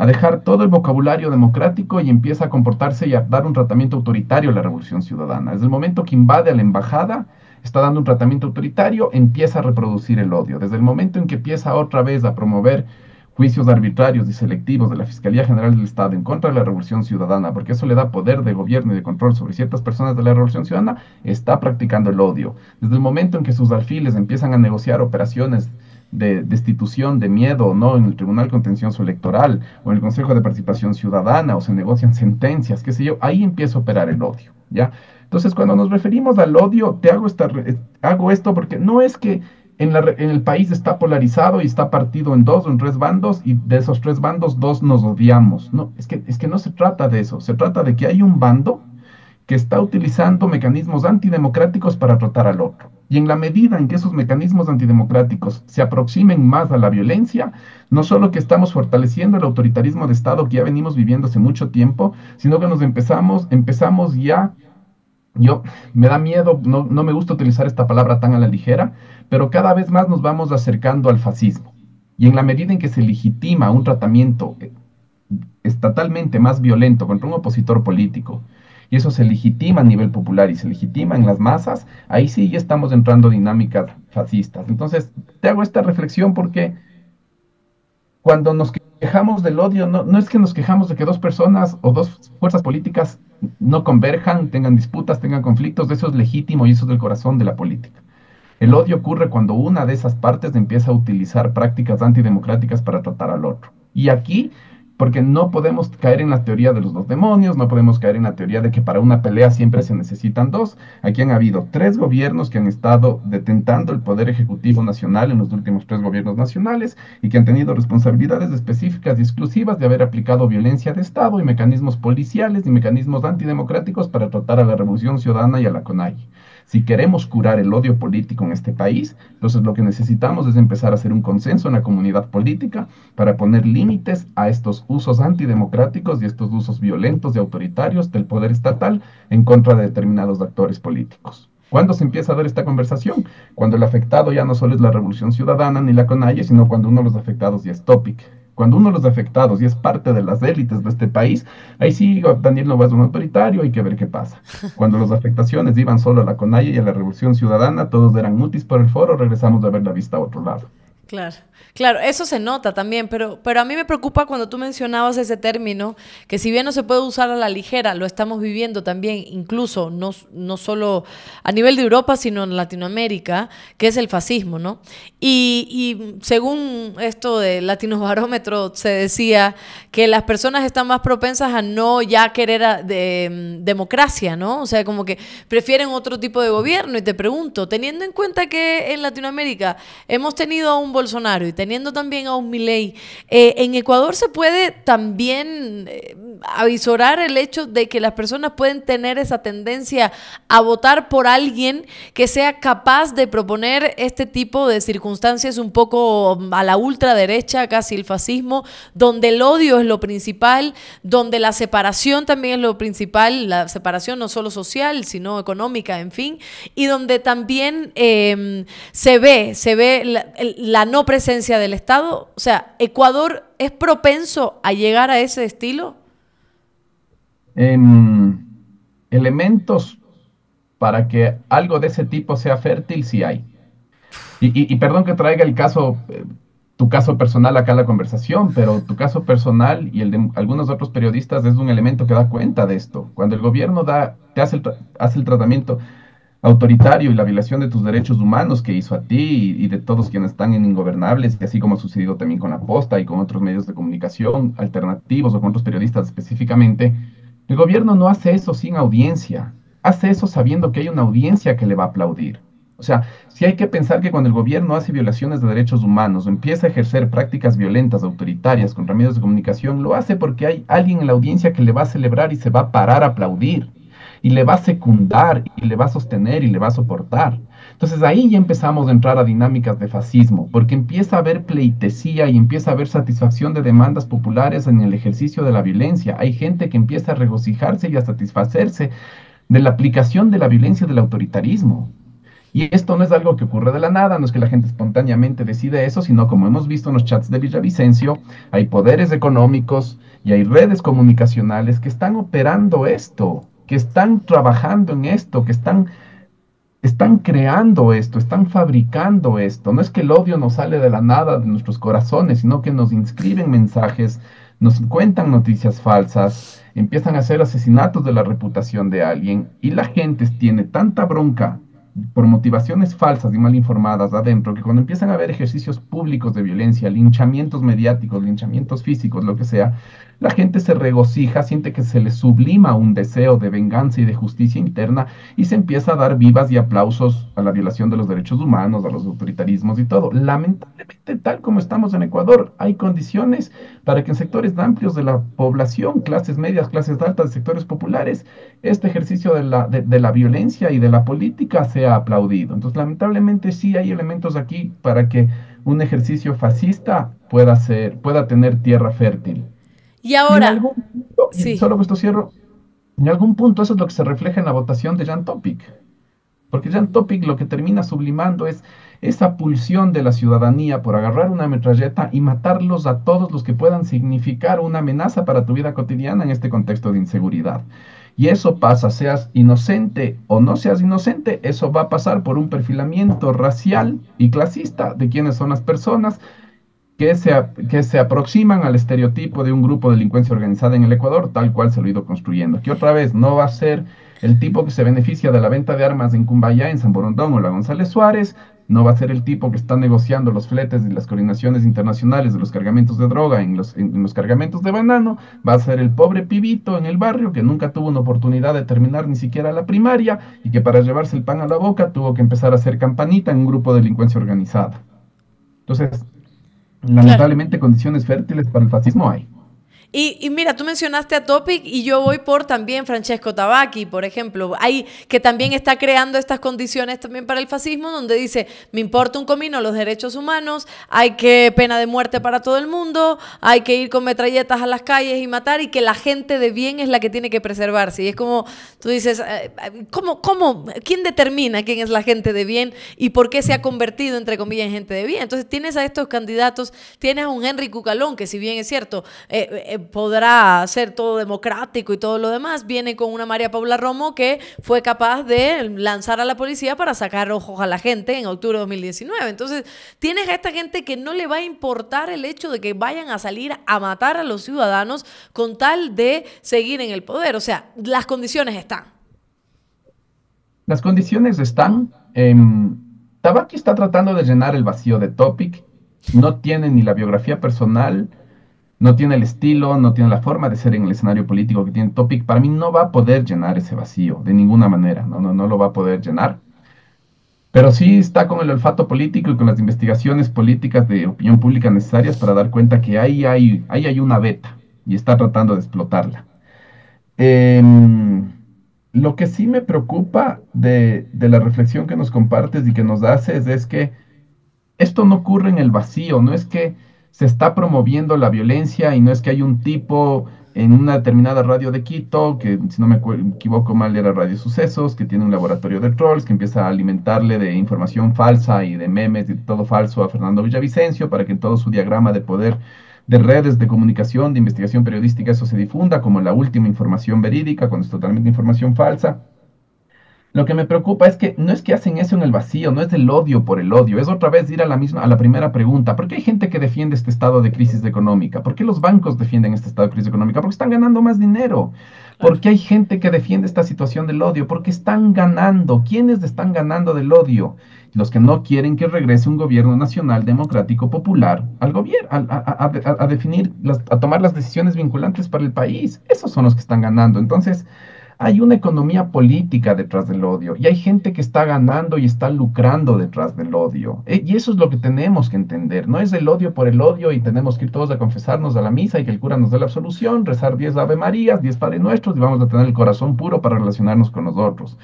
a dejar todo el vocabulario democrático y empieza a comportarse y a dar un tratamiento autoritario a la revolución ciudadana. Desde el momento que invade a la embajada, está dando un tratamiento autoritario, empieza a reproducir el odio. Desde el momento en que empieza otra vez a promover juicios arbitrarios y selectivos de la Fiscalía General del Estado en contra de la Revolución Ciudadana, porque eso le da poder de gobierno y de control sobre ciertas personas de la Revolución Ciudadana, está practicando el odio. Desde el momento en que sus alfiles empiezan a negociar operaciones de destitución de miedo no en el Tribunal Contencioso Electoral o en el Consejo de Participación Ciudadana o se negocian sentencias, qué sé yo, ahí empieza a operar el odio, ¿ya? Entonces, cuando nos referimos al odio, te hago, esta, hago esto porque no es que en, el país está polarizado y está partido en dos o en tres bandos y de esos tres bandos dos nos odiamos. No, es que, es que no se trata de eso, se trata de que hay un bando que está utilizando mecanismos antidemocráticos para tratar al otro. Y en la medida en que esos mecanismos antidemocráticos se aproximen más a la violencia, no solo que estamos fortaleciendo el autoritarismo de Estado que ya venimos viviendo hace mucho tiempo, sino que nos empezamos, empezamos ya yo me da miedo, no, no, me gusta utilizar esta palabra tan a la ligera, pero cada vez más nos vamos acercando al fascismo. Y en la medida en que se legitima un tratamiento eh, estatalmente más violento contra un opositor político, y eso se legitima a nivel popular y se legitima en las masas, ahí sí ya estamos entrando dinámicas fascistas. Entonces, te hago esta reflexión porque cuando nos quejamos del odio, no, no es que nos quejamos de que dos personas o dos fuerzas políticas no converjan, tengan disputas, tengan conflictos, eso es legítimo y eso es del corazón de la política. El odio ocurre cuando una de esas partes empieza a utilizar prácticas antidemocráticas para tratar al otro. Y aquí porque no podemos caer en la teoría de los dos demonios, no podemos caer en la teoría de que para una pelea siempre se necesitan dos. Aquí han habido tres gobiernos que han estado detentando el poder ejecutivo nacional en los últimos tres gobiernos nacionales y que han tenido responsabilidades específicas y exclusivas de haber aplicado violencia de Estado y mecanismos policiales y mecanismos antidemocráticos para tratar a la revolución ciudadana y a la CONAI. Si queremos curar el odio político en este país, entonces lo que necesitamos es empezar a hacer un consenso en la comunidad política para poner límites a estos usos antidemocráticos y estos usos violentos y autoritarios del poder estatal en contra de determinados actores políticos. ¿Cuándo se empieza a dar esta conversación? Cuando el afectado ya no solo es la Revolución Ciudadana ni la CONAIE, sino cuando uno de los afectados ya es Topic. Cuando uno de los afectados y es parte de las élites de este país, ahí sí Daniel no va a ser un autoritario, hay que ver qué pasa. [laughs] Cuando las afectaciones iban solo a la CONAIE y a la Revolución Ciudadana, todos eran mutis por el foro, regresamos a ver la vista a otro lado. Claro. Claro, eso se nota también, pero, pero a mí me preocupa cuando tú mencionabas ese término, que si bien no se puede usar a la ligera, lo estamos viviendo también, incluso no, no solo a nivel de Europa, sino en Latinoamérica, que es el fascismo, ¿no? Y, según esto de Latino Barómetro, se decía que las personas están más propensas a no ya querer de, mm, democracia, ¿no? O sea, como que prefieren otro tipo de gobierno. Y te pregunto, teniendo en cuenta que en Latinoamérica hemos tenido a un Bolsonaro y teniendo también a un Milei, eh, en Ecuador se puede también eh, avisorar el hecho de que las personas pueden tener esa tendencia a votar por alguien que sea capaz de proponer este tipo de circunstancias un poco a la ultraderecha, casi el fascismo, donde el odio es lo principal, donde la separación también es lo principal, la separación no solo social, sino económica, en fin, y donde también em, se ve, se ve la, la no presencia del Estado? O sea, ¿Ecuador es propenso a llegar a ese estilo? En elementos para que algo de ese tipo sea fértil, sí hay. Y, perdón que traiga el caso, eh, tu caso personal acá a la conversación, pero tu caso personal y el de algunos otros periodistas es un elemento que da cuenta de esto. Cuando el gobierno da, te hace hace el tratamiento, autoritario y la violación de tus derechos humanos que hizo a ti y, de todos quienes están en ingobernables, y así como ha sucedido también con la posta y con otros medios de comunicación alternativos o con otros periodistas específicamente, el gobierno no hace eso sin audiencia, hace eso sabiendo que hay una audiencia que le va a aplaudir. O sea, si hay que pensar que cuando el gobierno hace violaciones de derechos humanos o empieza a ejercer prácticas violentas, autoritarias contra medios de comunicación, lo hace porque hay alguien en la audiencia que le va a celebrar y se va a parar a aplaudir y le va a secundar y le va a sostener y le va a soportar. Entonces ahí ya empezamos a entrar a dinámicas de fascismo, porque empieza a haber pleitesía y empieza a haber satisfacción de demandas populares en el ejercicio de la violencia. Hay gente que empieza a regocijarse y a satisfacerse de la aplicación de la violencia del autoritarismo. Y esto no es algo que ocurre de la nada, no es que la gente espontáneamente decide eso, sino como hemos visto en los chats de Villavicencio, hay poderes económicos y hay redes comunicacionales que están operando esto que están trabajando en esto, que están, están creando esto, están fabricando esto. No es que el odio nos sale de la nada de nuestros corazones, sino que nos inscriben mensajes, nos cuentan noticias falsas, empiezan a hacer asesinatos de la reputación de alguien y la gente tiene tanta bronca por motivaciones falsas y mal informadas adentro, que cuando empiezan a haber ejercicios públicos de violencia, linchamientos mediáticos, linchamientos físicos, lo que sea, la gente se regocija, siente que se le sublima un deseo de venganza y de justicia interna y se empieza a dar vivas y aplausos a la violación de los derechos humanos, a los autoritarismos y todo. Lamentablemente, tal como estamos en Ecuador, hay condiciones para que en sectores amplios de la población, clases medias, clases altas, sectores populares, este ejercicio de la, de la violencia y de la política sea aplaudido. Entonces, lamentablemente sí hay elementos aquí para que un ejercicio fascista pueda, ser, pueda tener tierra fértil. Y ahora, solo que esto cierro, en algún punto eso es lo que se refleja en la votación de Jan Topic. Porque Jan Topic lo que termina sublimando es esa pulsión de la ciudadanía por agarrar una metralleta y matarlos a todos los que puedan significar una amenaza para tu vida cotidiana en este contexto de inseguridad. Y eso pasa, seas inocente o no seas inocente, eso va a pasar por un perfilamiento racial y clasista de quiénes son las personas que se, que se aproximan al estereotipo de un grupo de delincuencia organizada en el Ecuador, tal cual se lo ha ido construyendo. Que otra vez no va a ser el tipo que se beneficia de la venta de armas en Cumbayá, en San Borondón o la González Suárez, no va a ser el tipo que está negociando los fletes y las coordinaciones internacionales de los cargamentos de droga en los, en los cargamentos de banano, va a ser el pobre pibito en el barrio que nunca tuvo una oportunidad de terminar ni siquiera la primaria y que para llevarse el pan a la boca tuvo que empezar a hacer campanita en un grupo de delincuencia organizada. Entonces, Lamentablemente condiciones fértiles para el fascismo hay. Y, mira, tú mencionaste a Topic y yo voy por también Francesco Tabacchi, por ejemplo, hay, que también está creando estas condiciones también para el fascismo, donde dice, me importa un comino los derechos humanos, hay que pena de muerte para todo el mundo, hay que ir con metralletas a las calles y matar, y que la gente de bien es la que tiene que preservarse. Y es como, tú dices, eh, eh, ¿cómo, cómo, quién determina quién es la gente de bien y por qué se ha convertido, entre comillas, en gente de bien? Entonces tienes a estos candidatos, tienes a un Henry Cucalón, que si bien es cierto, eh, podrá ser todo democrático y todo lo demás, viene con una María Paula Romo que fue capaz de lanzar a la policía para sacar ojos a la gente en octubre de 2019. Entonces, tienes a esta gente que no le va a importar el hecho de que vayan a salir a matar a los ciudadanos con tal de seguir en el poder. O sea, las condiciones están. Las condiciones están. Eh, está tratando de llenar el vacío de Topic. No tiene ni la biografía personal, no tiene el estilo, no tiene la forma de ser en el escenario político que tiene Topic, para mí no va a poder llenar ese vacío de ninguna manera, no, no, no lo va a poder llenar. Pero sí está con el olfato político y con las investigaciones políticas de opinión pública necesarias para dar cuenta que ahí hay, hay una beta y está tratando de explotarla. Em, lo que sí me preocupa de, de, la reflexión que nos compartes y que nos haces es que esto no ocurre en el vacío, no es que se está promoviendo la violencia y no es que hay un tipo en una determinada radio de Quito, que si no me equivoco mal era Radio Sucesos, que tiene un laboratorio de trolls, que empieza a alimentarle de información falsa y de memes y todo falso a Fernando Villavicencio para que en todo su diagrama de poder de redes de comunicación, de investigación periodística, eso se difunda como la última información verídica, cuando es totalmente información falsa. Lo que me preocupa es que no es que hacen eso en el vacío, no es del odio por el odio, es otra vez ir a la misma, a la primera pregunta. ¿Por qué hay gente que defiende este estado de crisis económica? ¿Por qué los bancos defienden este estado de crisis económica? Porque están ganando más dinero. ¿Por qué hay gente que defiende esta situación del odio? Porque están ganando. ¿Quiénes están ganando del odio? Los que no quieren que regrese un gobierno nacional democrático popular al gobierno, a, definir, a tomar las decisiones vinculantes para el país. Esos son los que están ganando. Entonces, hay una economía política detrás del odio y hay gente que está ganando y está lucrando detrás del odio. E, y eso es lo que tenemos que entender. No es el odio por el odio y tenemos que ir todos a confesarnos a la misa y que el cura nos dé la absolución, rezar 10 Ave Marías, 10 Padre Nuestros y vamos a tener el corazón puro para relacionarnos con nosotros.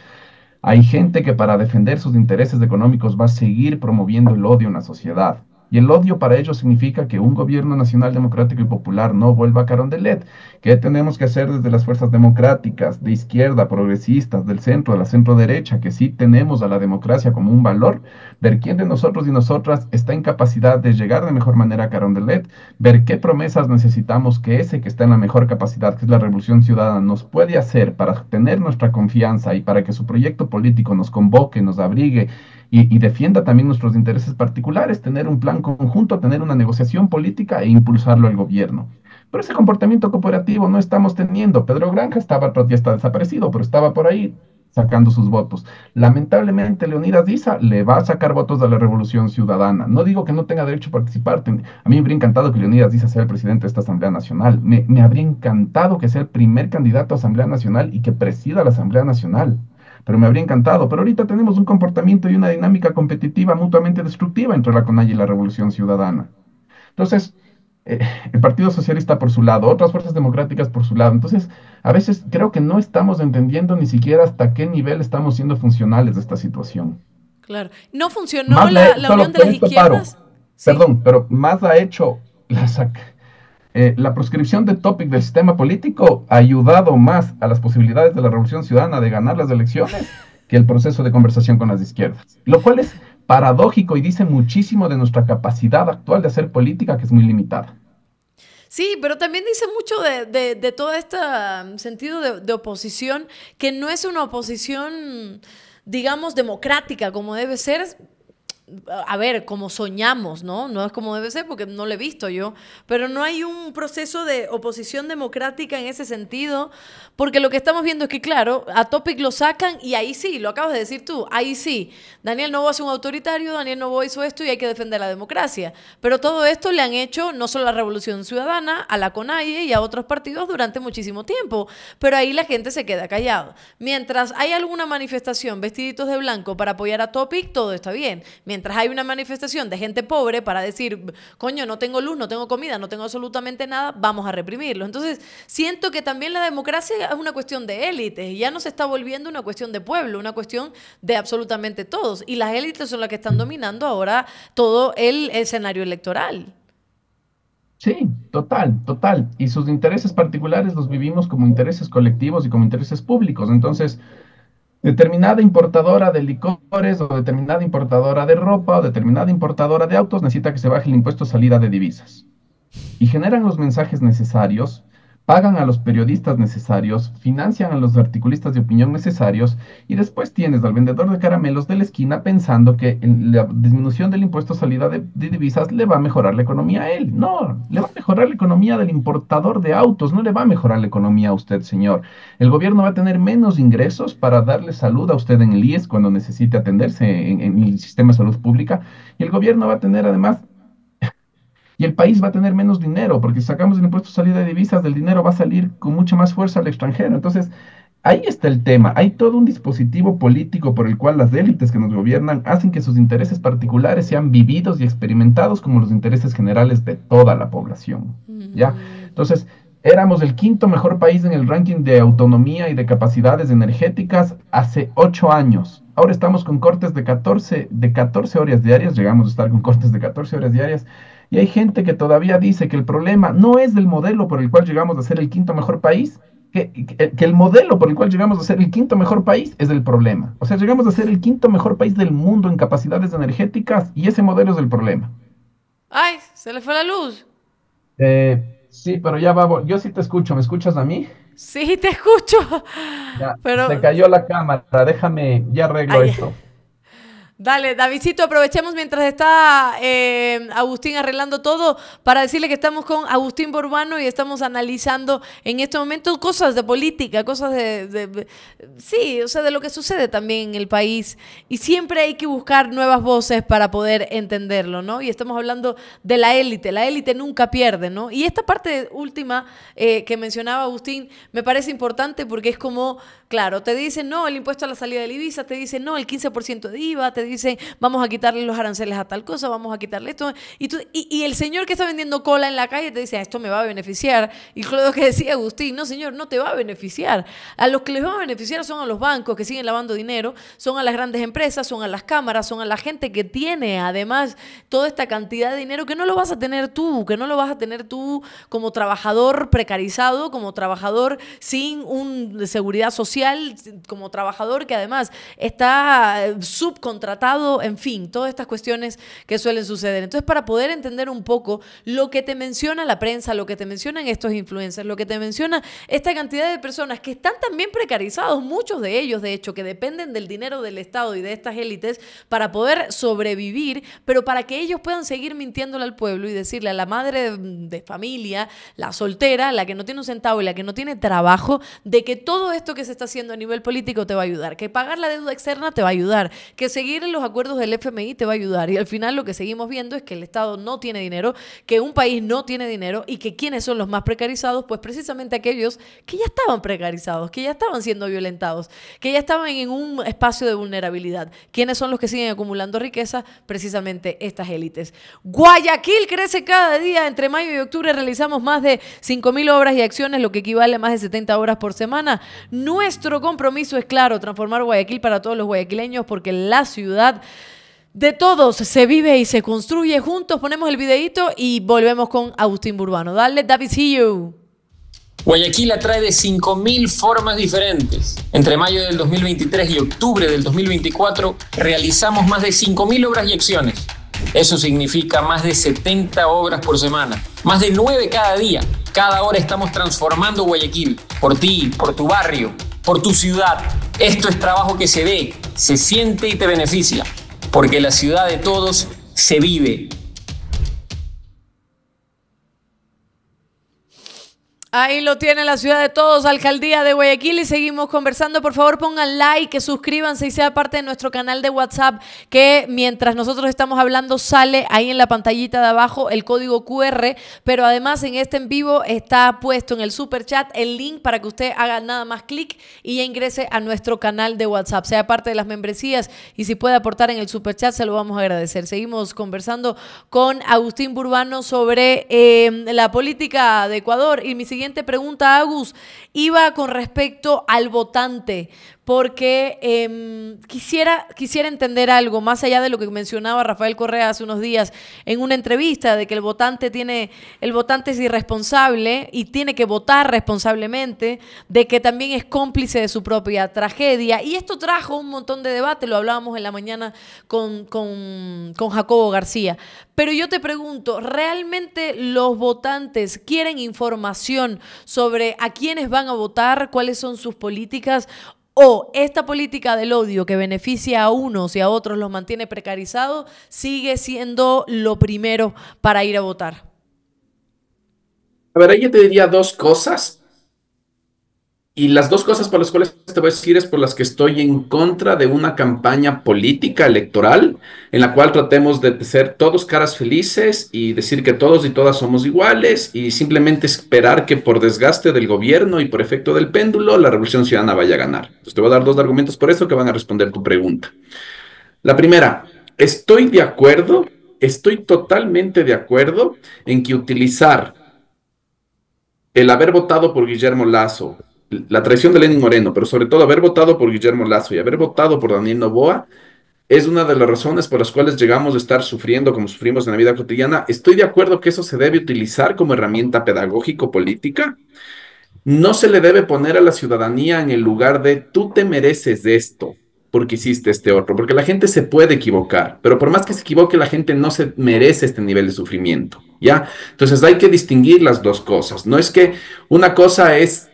Hay gente que para defender sus intereses económicos va a seguir promoviendo el odio en la sociedad. Y el odio para ellos significa que un gobierno nacional democrático y popular no vuelva a Carondelet. ¿Qué tenemos que hacer desde las fuerzas democráticas, de izquierda, progresistas, del centro, de la centro derecha, que sí tenemos a la democracia como un valor? Ver quién de nosotros y nosotras está en capacidad de llegar de mejor manera a Carondelet, ver qué promesas necesitamos que ese que está en la mejor capacidad, que es la revolución ciudadana, nos puede hacer para tener nuestra confianza y para que su proyecto político nos convoque, nos abrigue y, defienda también nuestros intereses particulares, tener un plan conjunto, tener una negociación política e impulsarlo al gobierno. Pero ese comportamiento cooperativo no estamos teniendo. Pedro Granja estaba, ya está desaparecido, pero estaba por ahí sacando sus votos. Lamentablemente, Leonidas Diza le va a sacar votos de la Revolución Ciudadana. No digo que no tenga derecho a participar. A mí me habría encantado que Leonidas Diza sea el presidente de esta Asamblea Nacional. Me, me habría encantado que sea el primer candidato a Asamblea Nacional y que presida la Asamblea Nacional pero me habría encantado. Pero ahorita tenemos un comportamiento y una dinámica competitiva mutuamente destructiva entre la CONAI y la Revolución Ciudadana. Entonces, eh, el Partido Socialista por su lado, otras fuerzas democráticas por su lado. Entonces, a veces creo que no estamos entendiendo ni siquiera hasta qué nivel estamos siendo funcionales de esta situación. Claro. ¿No funcionó la, unión de las izquierdas? Perdón, pero más ha hecho la saca eh, la proscripción de topic del sistema político ha ayudado más a las posibilidades de la revolución ciudadana de ganar las elecciones que el proceso de conversación con las izquierdas. Lo cual es paradójico y dice muchísimo de nuestra capacidad actual de hacer política, que es muy limitada. Sí, pero también dice mucho de, todo este um, sentido de, de, oposición, que no es una oposición, digamos, democrática como debe ser, a ver, como soñamos, ¿no? No es como debe ser porque no lo he visto yo, pero no hay un proceso de oposición democrática en ese sentido, porque lo que estamos viendo es que, claro, a Topic lo sacan y ahí sí, lo acabas de decir tú, ahí sí, Daniel Novo es un autoritario, Daniel Novo hizo esto y hay que defender la democracia, pero todo esto le han hecho no solo a la Revolución Ciudadana, a la CONAIE y a otros partidos durante muchísimo tiempo, pero ahí la gente se queda callado. Mientras hay alguna manifestación vestiditos de blanco para apoyar a Topic, todo está bien. Mientras hay una manifestación de gente pobre para decir, coño, no tengo luz, no tengo comida, no tengo absolutamente nada, vamos a reprimirlo. Entonces, siento que también la democracia es una cuestión de élites y ya no se está volviendo una cuestión de pueblo, una cuestión de absolutamente todos. Y las élites son las que están dominando ahora todo el escenario electoral. Sí, total, total. Y sus intereses particulares los vivimos como intereses colectivos y como intereses públicos. Entonces, determinada importadora de licores o determinada importadora de ropa o determinada importadora de autos necesita que se baje el impuesto salida de divisas. Y generan los mensajes necesarios pagan a los periodistas necesarios, financian a los articulistas de opinión necesarios y después tienes al vendedor de caramelos de la esquina pensando que la disminución del impuesto a salida de, divisas le va a mejorar la economía a él. No, le va a mejorar la economía del importador de autos, no le va a mejorar la economía a usted, señor. El gobierno va a tener menos ingresos para darle salud a usted en el IES cuando necesite atenderse en, en el sistema de salud pública y el gobierno va a tener además y el país va a tener menos dinero, porque si sacamos el impuesto de salida de divisas, del dinero va a salir con mucha más fuerza al extranjero. Entonces, ahí está el tema. Hay todo un dispositivo político por el cual las élites que nos gobiernan hacen que sus intereses particulares sean vividos y experimentados como los intereses generales de toda la población. ¿Ya? Entonces, éramos el quinto mejor país en el ranking de autonomía y de capacidades energéticas hace ocho años. Ahora estamos con cortes de 14, de 14 horas diarias, llegamos a estar con cortes de 14 horas diarias y hay gente que todavía dice que el problema no es del modelo por el cual llegamos a ser el quinto mejor país, que, que, el modelo por el cual llegamos a ser el quinto mejor país es el problema. O sea, llegamos a ser el quinto mejor país del mundo en capacidades energéticas y ese modelo es el problema. Ay, se le fue la luz. Eh, sí, pero ya va. Yo sí te escucho. ¿Me escuchas a mí? Sí, te escucho. pero... Se cayó la cámara. Déjame, ya arreglo esto. Dale, Davidcito, aprovechemos mientras está eh, Agustín arreglando todo para decirle que estamos con Agustín Borbano y estamos analizando en este momento cosas de política, cosas de, sí, o sea, de lo que sucede también en el país. Y siempre hay que buscar nuevas voces para poder entenderlo, ¿no? Y estamos hablando de la élite, la élite nunca pierde, ¿no? Y esta parte última eh, que mencionaba Agustín me parece importante porque es como, claro, te dicen, no, el impuesto a la salida de Ibiza, te dicen, no, el 15% de IVA, te dicen, vamos a quitarle los aranceles a tal cosa, vamos a quitarle esto. Y, tú, y, el señor que está vendiendo cola en la calle te dice, esto me va a beneficiar. Y lo que decía Agustín, no señor, no te va a beneficiar. A los que les va a beneficiar son a los bancos que siguen lavando dinero, son a las grandes empresas, son a las cámaras, son a la gente que tiene además toda esta cantidad de dinero que no lo vas a tener tú, que no lo vas a tener tú como trabajador precarizado, como trabajador sin un seguridad social, como trabajador que además está subcontratado en fin, todas estas cuestiones que suelen suceder. Entonces, para poder entender un poco lo que te menciona la prensa, lo que te mencionan estos influencers, lo que te menciona esta cantidad de personas que están también precarizados, muchos de ellos, de hecho, que dependen del dinero del Estado y de estas élites para poder sobrevivir, pero para que ellos puedan seguir mintiéndole al pueblo y decirle a la madre de familia, la soltera, la que no tiene un centavo y la que no tiene trabajo, de que todo esto que se está haciendo a nivel político te va a ayudar, que pagar la deuda externa te va a ayudar, que seguir los acuerdos del FMI te va a ayudar. Y al final lo que seguimos viendo es que el Estado no tiene dinero, que un país no tiene dinero y que quienes son los más precarizados, pues precisamente aquellos que ya estaban precarizados, que ya estaban siendo violentados, que ya estaban en un espacio de vulnerabilidad. ¿Quiénes son los que siguen acumulando riqueza? Precisamente estas élites. Guayaquil crece cada día. Entre mayo y octubre realizamos más de 5.000 obras y acciones, lo que equivale a más de 70 horas por semana. Nuestro compromiso es claro, transformar Guayaquil para todos los guayaquileños porque la ciudad de todos se vive y se construye juntos. Ponemos el videito y volvemos con Agustín Burbano. Dale, David, see you. Guayaquil atrae de 5.000 formas diferentes. Entre mayo del 2023 y octubre del 2024 realizamos más de 5.000 obras y acciones. Eso significa más de 70 obras por semana, más de 9 cada día. Cada hora estamos transformando Guayaquil, por ti, por tu barrio, por tu ciudad. Esto es trabajo que se ve, se siente y te beneficia. porque la ciudad de todos se vive Ahí lo tiene la ciudad de todos, alcaldía de Guayaquil y seguimos conversando. Por favor pongan like, suscríbanse y sea parte de nuestro canal de WhatsApp que mientras nosotros estamos hablando sale ahí en la pantallita de abajo el código QR, pero además en este en vivo está puesto en el super chat el link para que usted haga nada más clic y ya ingrese a nuestro canal de WhatsApp, sea parte de las membresías y si puede aportar en el super chat se lo vamos a agradecer. Seguimos conversando con Agustín Burbano sobre eh, la política de Ecuador y mi siguiente pregunta, Agus, iba con respecto al votante, porque em, quisiera, quisiera entender algo, más allá de lo que mencionaba Rafael Correa hace unos días en una entrevista, de que el votante tiene, el votante es irresponsable y tiene que votar responsablemente, de que también es cómplice de su propia tragedia. Y esto trajo un montón de debate, lo hablábamos en la mañana con, con, con Jacobo García. Pero yo te pregunto, ¿realmente los votantes quieren información sobre a quiénes van a votar, cuáles son sus políticas? o esta política del odio que beneficia a unos y a otros los mantiene precarizados sigue siendo lo primero para ir a votar? A ver, yo te diría dos cosas. Y las dos cosas por las cuales te voy a decir es por las que estoy en contra de una campaña política electoral en la cual tratemos de ser todos caras felices y decir que todos y todas somos iguales y simplemente esperar que por desgaste del gobierno y por efecto del péndulo la revolución ciudadana vaya a ganar. Te voy a dar dos argumentos por eso que van a responder tu pregunta. La primera, estoy de acuerdo, estoy totalmente de acuerdo en que utilizar el haber votado por Guillermo Lazo la traición de Lenin Moreno, pero sobre todo haber votado por Guillermo Lazo y haber votado por Daniel Novoa, es una de las razones por las cuales llegamos a estar sufriendo como sufrimos en la vida cotidiana. Estoy de acuerdo que eso se debe utilizar como herramienta pedagógico-política. No se le debe poner a la ciudadanía en el lugar de tú te mereces esto porque hiciste este otro, porque la gente se puede equivocar, pero por más que se equivoque, la gente no se merece este nivel de sufrimiento, ¿ya? Entonces hay que distinguir las dos cosas. No es que una cosa es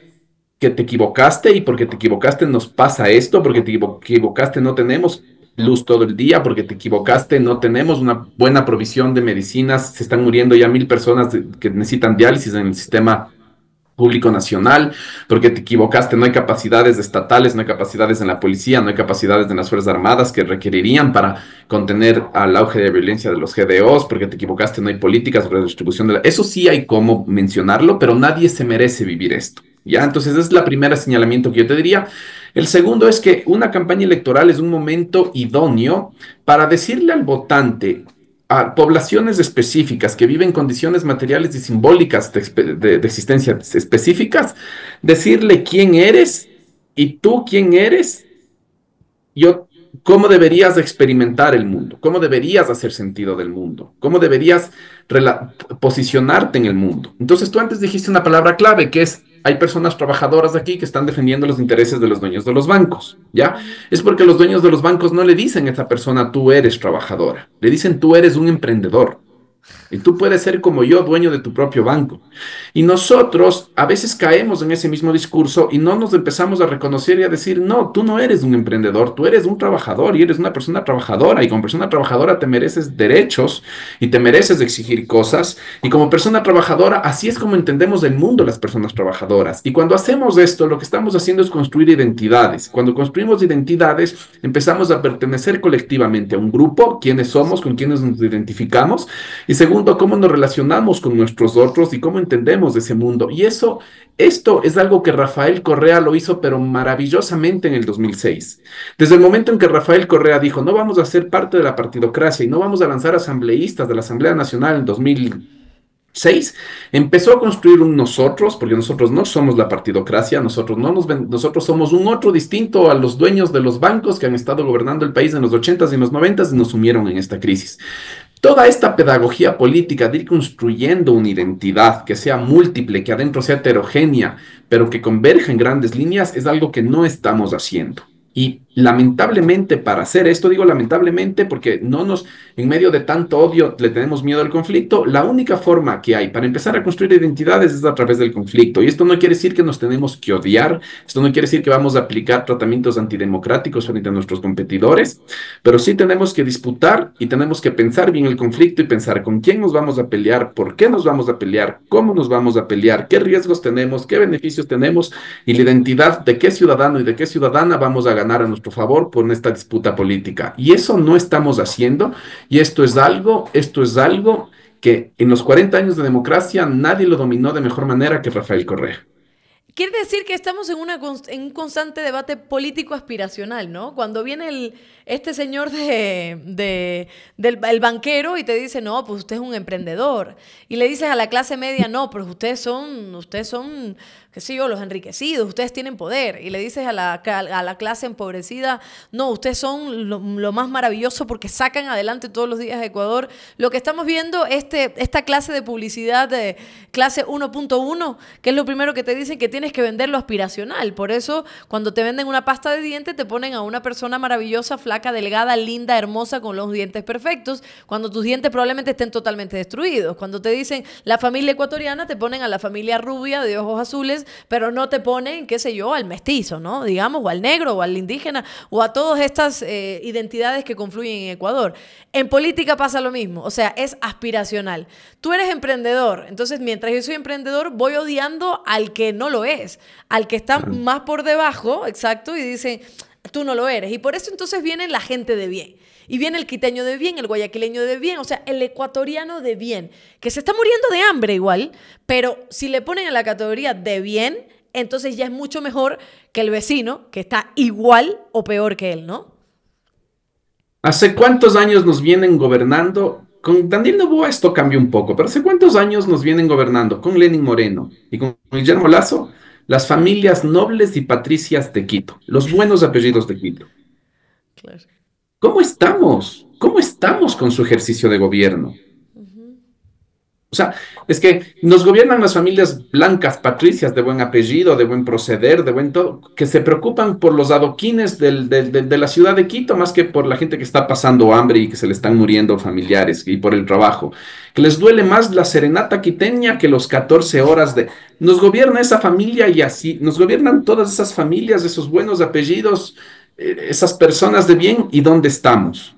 que te equivocaste y porque te equivocaste nos pasa esto, porque te equivocaste no tenemos luz todo el día, porque te equivocaste no tenemos una buena provisión de medicinas, se están muriendo ya mil personas que necesitan diálisis en el sistema público nacional, porque te equivocaste, no hay capacidades estatales, no hay capacidades en la policía, no hay capacidades en las Fuerzas Armadas que requerirían para contener al auge de violencia de los GDOs, porque te equivocaste, no hay políticas de redistribución de la... Eso sí hay cómo mencionarlo, pero nadie se merece vivir esto. ¿Ya? Entonces, es el primer señalamiento que yo te diría. El segundo es que una campaña electoral es un momento idóneo para decirle al votante, a poblaciones específicas que viven condiciones materiales y simbólicas de, de, existencia específicas, decirle quién eres y tú quién eres, yo cómo deberías experimentar el mundo, cómo deberías hacer sentido del mundo, cómo deberías posicionarte en el mundo. Entonces tú antes dijiste una palabra clave que es hay personas trabajadoras aquí que están defendiendo los intereses de los dueños de los bancos, ¿ya? Es porque los dueños de los bancos no le dicen a esa persona tú eres trabajadora, le dicen tú eres un emprendedor. Y tú puedes ser como yo, dueño de tu propio banco. Y nosotros a veces caemos en ese mismo discurso y no nos empezamos a reconocer y a decir, no, tú no eres un emprendedor, tú eres un trabajador y eres una persona trabajadora y como persona trabajadora te mereces derechos y te mereces exigir cosas. Y como persona trabajadora, así es como entendemos el mundo las personas trabajadoras. Y cuando hacemos esto, lo que estamos haciendo es construir identidades. Cuando construimos identidades, empezamos a pertenecer colectivamente a un grupo, quiénes somos, con quiénes nos identificamos. Y cómo nos relacionamos con nuestros otros y cómo entendemos ese mundo. Y eso, esto es algo que Rafael Correa lo hizo, pero maravillosamente en el 2006. Desde el momento en que Rafael Correa dijo, no vamos a ser parte de la partidocracia y no vamos a lanzar asambleístas de la Asamblea Nacional en 2006, empezó a construir un nosotros, porque nosotros no somos la partidocracia, nosotros, no nos nosotros somos un otro distinto a los dueños de los bancos que han estado gobernando el país en los 80s y en los 90s y nos sumieron en esta crisis. Toda esta pedagogía política de ir construyendo una identidad que sea múltiple, que adentro sea heterogénea, pero que converja en grandes líneas, es algo que no estamos haciendo. Y lamentablemente para hacer esto, digo lamentablemente porque no nos, en medio de tanto odio, le tenemos miedo al conflicto, la única forma que hay para empezar a construir identidades es a través del conflicto. Y esto no quiere decir que nos tenemos que odiar, esto no quiere decir que vamos a aplicar tratamientos antidemocráticos frente a nuestros competidores, pero sí tenemos que disputar y tenemos que pensar bien el conflicto y pensar con quién nos vamos a pelear, por qué nos vamos a pelear, cómo nos vamos a pelear, qué riesgos tenemos, qué beneficios tenemos y la identidad de qué ciudadano y de qué ciudadana vamos a ganar a nuestro favor por esta disputa política. Y eso no estamos haciendo y esto es algo, esto es algo que en los 40 años de democracia nadie lo dominó de mejor manera que Rafael Correa. Quiere decir que estamos en, una, en un constante debate político aspiracional, ¿no? Cuando viene este señor de, del el banquero y te dice, no, pues usted es un emprendedor. Y le dices a la clase media, no, pero ustedes son, ustedes son qué sé yo, los enriquecidos, ustedes tienen poder. Y le dices a la, a la clase empobrecida, no, ustedes son lo, más maravilloso porque sacan adelante todos los días a Ecuador. Lo que estamos viendo, este, esta clase de publicidad de clase 1.1, que es lo primero que te dicen que tienes que vender lo aspiracional. Por eso, cuando te venden una pasta de dientes, te ponen a una persona maravillosa, flaca, delgada, linda, hermosa, con los dientes perfectos, cuando tus dientes probablemente estén totalmente destruidos. Cuando te dicen la familia ecuatoriana, te ponen a la familia rubia de ojos azules pero no te ponen, qué sé yo, al mestizo, ¿no? Digamos, o al negro, o al indígena, o a todas estas eh, identidades que confluyen en Ecuador. En política pasa lo mismo, o sea, es aspiracional. Tú eres emprendedor, entonces mientras yo soy emprendedor, voy odiando al que no lo es, al que está más por debajo, exacto, y dicen, tú no lo eres. Y por eso entonces viene la gente de bien. Y viene el quiteño de bien, el guayaquileño de bien, o sea, el ecuatoriano de bien, que se está muriendo de hambre igual, pero si le ponen en la categoría de bien, entonces ya es mucho mejor que el vecino, que está igual o peor que él, ¿no? ¿Hace cuántos años nos vienen gobernando? Con Daniel Novoa esto cambió un poco, pero ¿hace cuántos años nos vienen gobernando? Con Lenin Moreno y con Guillermo Lazo, las familias nobles y patricias de Quito, los buenos apellidos de Quito. Claro. ¿Cómo estamos? ¿Cómo estamos con su ejercicio de gobierno? O sea, es que nos gobiernan las familias blancas, patricias, de buen apellido, de buen proceder, de buen todo, que se preocupan por los adoquines de la ciudad de Quito más que por la gente que está pasando hambre y que se le están muriendo familiares y por el trabajo. Que les duele más la serenata quiteña que los 14 horas de... Nos gobierna esa familia y así, nos gobiernan todas esas familias, esos buenos apellidos esas personas de bien y dónde estamos.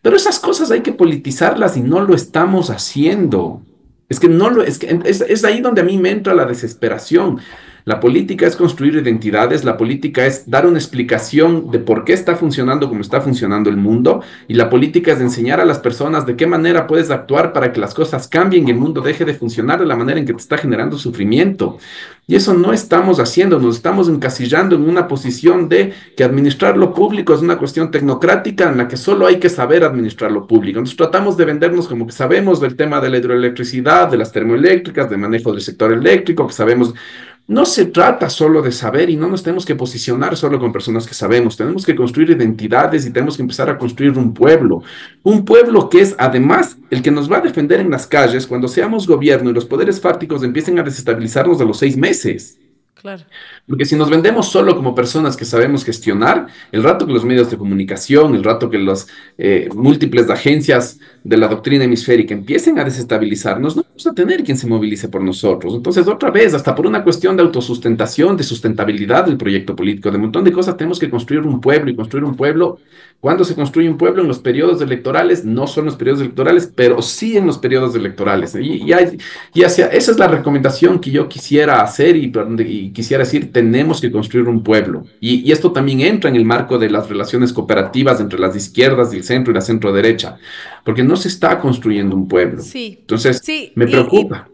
Pero esas cosas hay que politizarlas y no lo estamos haciendo. Es que no lo es que es, es ahí donde a mí me entra la desesperación. La política es construir identidades, la política es dar una explicación de por qué está funcionando como está funcionando el mundo y la política es enseñar a las personas de qué manera puedes actuar para que las cosas cambien y el mundo deje de funcionar de la manera en que te está generando sufrimiento. Y eso no estamos haciendo, nos estamos encasillando en una posición de que administrar lo público es una cuestión tecnocrática en la que solo hay que saber administrar lo público. Entonces tratamos de vendernos como que sabemos del tema de la hidroelectricidad, de las termoeléctricas, de manejo del sector eléctrico, que sabemos no se trata solo de saber y no nos tenemos que posicionar solo con personas que sabemos, tenemos que construir identidades y tenemos que empezar a construir un pueblo, un pueblo que es además el que nos va a defender en las calles cuando seamos gobierno y los poderes fácticos empiecen a desestabilizarnos a los seis meses. Claro. Porque si nos vendemos solo como personas que sabemos gestionar, el rato que los medios de comunicación, el rato que las eh, múltiples agencias de la doctrina hemisférica empiecen a desestabilizarnos, no vamos a tener quien se movilice por nosotros. Entonces, otra vez, hasta por una cuestión de autosustentación, de sustentabilidad del proyecto político, de un montón de cosas, tenemos que construir un pueblo y construir un pueblo. ¿Cuándo se construye un pueblo? En los periodos electorales, no son los periodos electorales, pero sí en los periodos electorales. Y, y, hacia, esa es la recomendación que yo quisiera hacer y, y quisiera decir, tenemos que construir un pueblo. Y, esto también entra en el marco de las relaciones cooperativas entre las izquierdas el centro y la centro derecha, porque no se está construyendo un pueblo. Sí. Entonces, me preocupa.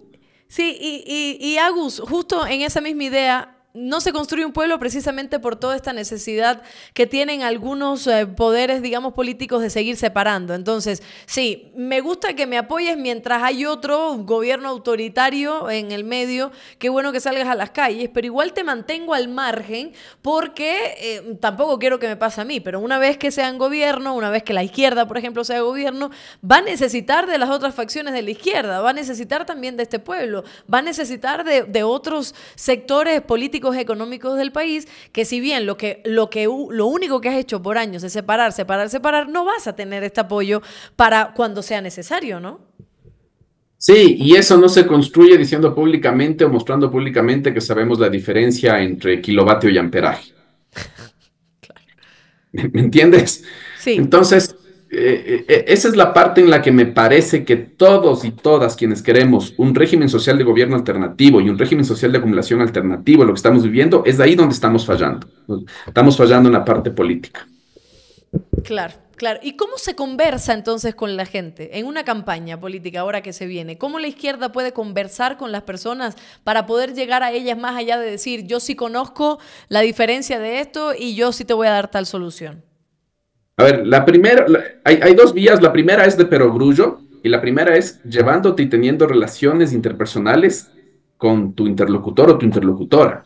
sí, y, y Agus, justo en esa misma idea, no se construye un pueblo precisamente por toda esta necesidad que tienen algunos eh, poderes, digamos, políticos de seguir separando. Entonces, sí, me gusta que me apoyes mientras hay otro gobierno autoritario en el medio. Qué bueno que salgas a las calles, pero igual te mantengo al margen porque eh, tampoco quiero que me pase a mí, pero una vez que sean gobierno, una vez que la izquierda, por ejemplo, sea gobierno, va a necesitar de las otras facciones de la izquierda, va a necesitar también de este pueblo, va a necesitar de, de otros sectores políticos políticos económicos del país, que si bien lo, que, lo, que, lo único que has hecho por años es separar, separar, separar, no vas a tener este apoyo para cuando sea necesario, ¿no? Sí, y eso no se construye diciendo públicamente o mostrando públicamente que sabemos la diferencia entre kilovatio y amperaje. [laughs] ¿Me entiendes? Sí. Entonces, eh, eh, esa es la parte en la que me parece que todos y todas quienes queremos un régimen social de gobierno alternativo y un régimen social de acumulación alternativo, lo que estamos viviendo, es ahí donde estamos fallando. Estamos fallando en la parte política. Claro, claro. ¿Y cómo se conversa entonces con la gente en una campaña política ahora que se viene? ¿Cómo la izquierda puede conversar con las personas para poder llegar a ellas más allá de decir, yo sí conozco la diferencia de esto y yo sí te voy a dar tal solución? A ver, la primera, hay, dos vías. La primera es de perogrullo y la primera es llevándote y teniendo relaciones interpersonales con tu interlocutor o tu interlocutora.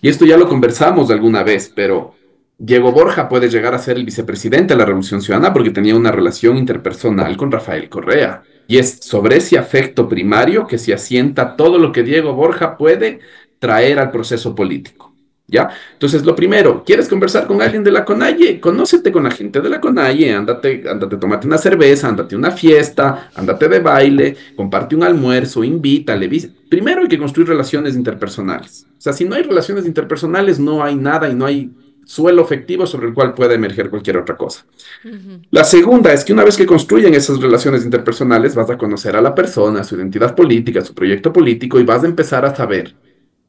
Y esto ya lo conversamos alguna vez, pero Diego Borja puede llegar a ser el vicepresidente de la Revolución Ciudadana porque tenía una relación interpersonal con Rafael Correa. Y es sobre ese afecto primario que se asienta todo lo que Diego Borja puede traer al proceso político. ¿Ya? Entonces, lo primero, ¿quieres conversar con alguien de la CONAIE? Conócete con la gente de la CONAIE, ándate, ándate, tómate una cerveza, ándate una fiesta, ándate de baile, comparte un almuerzo, invítale. Primero hay que construir relaciones interpersonales. O sea, si no hay relaciones interpersonales, no hay nada y no hay suelo efectivo sobre el cual puede emerger cualquier otra cosa. La segunda es que una vez que construyen esas relaciones interpersonales, vas a conocer a la persona, su identidad política, su proyecto político y vas a empezar a saber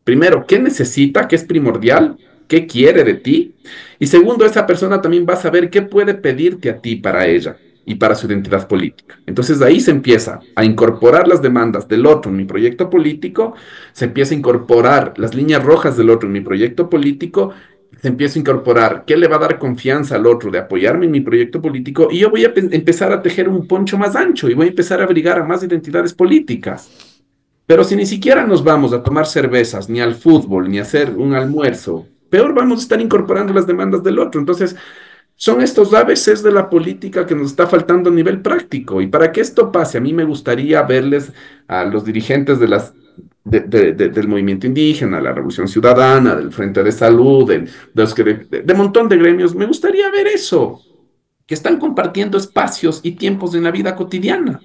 Primero, ¿qué necesita? ¿Qué es primordial? ¿Qué quiere de ti? Y segundo, esa persona también va a saber qué puede pedirte a ti para ella y para su identidad política. Entonces ahí se empieza a incorporar las demandas del otro en mi proyecto político, se empieza a incorporar las líneas rojas del otro en mi proyecto político, se empieza a incorporar qué le va a dar confianza al otro de apoyarme en mi proyecto político y yo voy a empezar a tejer un poncho más ancho y voy a empezar a abrigar a más identidades políticas. Pero si ni siquiera nos vamos a tomar cervezas, ni al fútbol, ni a hacer un almuerzo, peor vamos a estar incorporando las demandas del otro. Entonces, son estos ABCs de la política que nos está faltando a nivel práctico. Y para que esto pase, a mí me gustaría verles a los dirigentes de las, del movimiento indígena, la Revolución Ciudadana, del Frente de Salud, de, de, montón de gremios, me gustaría ver eso, que están compartiendo espacios y tiempos en la vida cotidiana.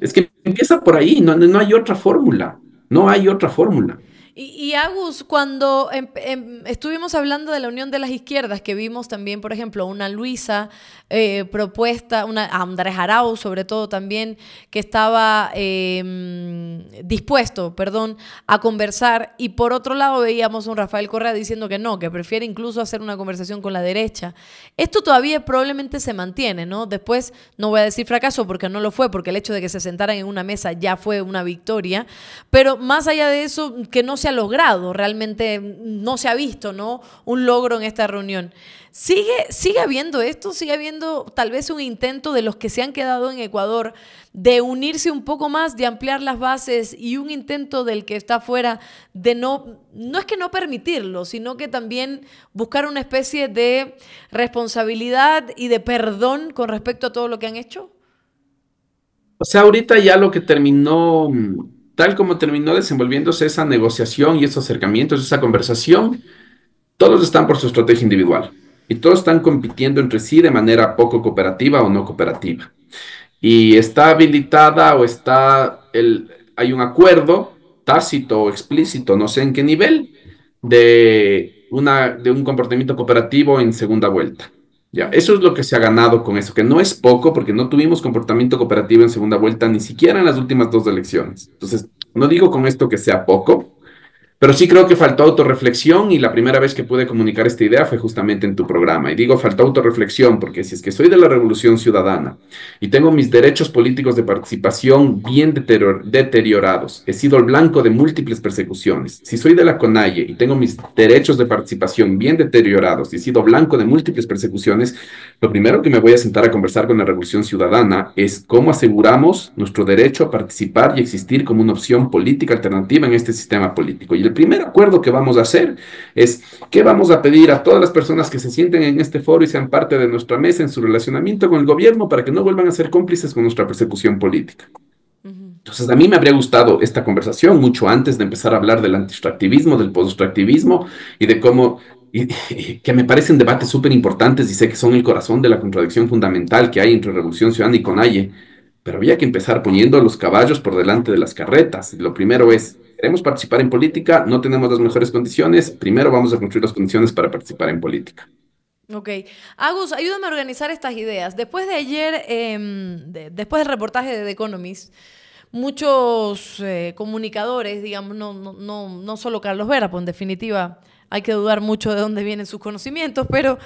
Es que empieza por ahí, no, no hay otra fórmula, no hay otra fórmula. Y, Agus, cuando em, em, estuvimos hablando de la unión de las izquierdas, que vimos también, por ejemplo, una Luisa eh, propuesta, una Andrés Arau sobre todo también, que estaba em, dispuesto, perdón, a conversar, y por otro lado veíamos a un Rafael Correa diciendo que no, que prefiere incluso hacer una conversación con la derecha. Esto todavía probablemente se mantiene, ¿no? Después, no voy a decir fracaso porque no lo fue, porque el hecho de que se sentaran en una mesa ya fue una victoria, pero más allá de eso, que no se ha logrado, realmente no se ha visto, ¿no? Un logro en esta reunión. ¿Sigue, ¿Sigue habiendo esto? ¿Sigue habiendo tal vez un intento de los que se han quedado en Ecuador de unirse un poco más, de ampliar las bases y un intento del que está afuera de no, no es que no permitirlo, sino que también buscar una especie de responsabilidad y de perdón con respecto a todo lo que han hecho? O sea, ahorita ya lo que terminó tal como terminó desenvolviéndose esa negociación y esos acercamientos, esa conversación, todos están por su estrategia individual y todos están compitiendo entre sí de manera poco cooperativa o no cooperativa. Y está habilitada o está, el, hay un acuerdo tácito o explícito, no sé en qué nivel, de, una, de un comportamiento cooperativo en segunda vuelta. Ya, eso es lo que se ha ganado con eso, que no es poco porque no tuvimos comportamiento cooperativo en segunda vuelta ni siquiera en las últimas dos elecciones. Entonces, no digo con esto que sea poco, pero sí creo que faltó autorreflexión y la primera vez que pude comunicar esta idea fue justamente en tu programa. Y digo faltó autorreflexión porque si es que soy de la Revolución Ciudadana y tengo mis derechos políticos de participación bien deteriorados, he sido el blanco de múltiples persecuciones, si soy de la CONAIE y tengo mis derechos de participación bien deteriorados y he sido blanco de múltiples persecuciones, lo primero que me voy a sentar a conversar con la Revolución Ciudadana es cómo aseguramos nuestro derecho a participar y existir como una opción política alternativa en este sistema político. El primer acuerdo que vamos a hacer es que vamos a pedir a todas las personas que se sienten en este foro y sean parte de nuestra mesa en su relacionamiento con el gobierno para que no vuelvan a ser cómplices con nuestra persecución política. Entonces, a mí me habría gustado esta conversación mucho antes de empezar a hablar del antiextractivismo, del post-extractivismo y de cómo, que me parecen debates súper importantes y sé que son el corazón de la contradicción fundamental que hay entre Revolución Ciudadana y CONAIE, pero había que empezar poniendo a los caballos por delante de las carretas. Lo primero es, queremos participar en política, no tenemos las mejores condiciones, primero vamos a construir las condiciones para participar en política. Ok. Agus, ayúdame a organizar estas ideas. Después de ayer, em, después del reportaje de The Economist, muchos eh, comunicadores, digamos, no, no, no, no solo Carlos Vera, pues en definitiva hay que dudar mucho de dónde vienen sus conocimientos, pero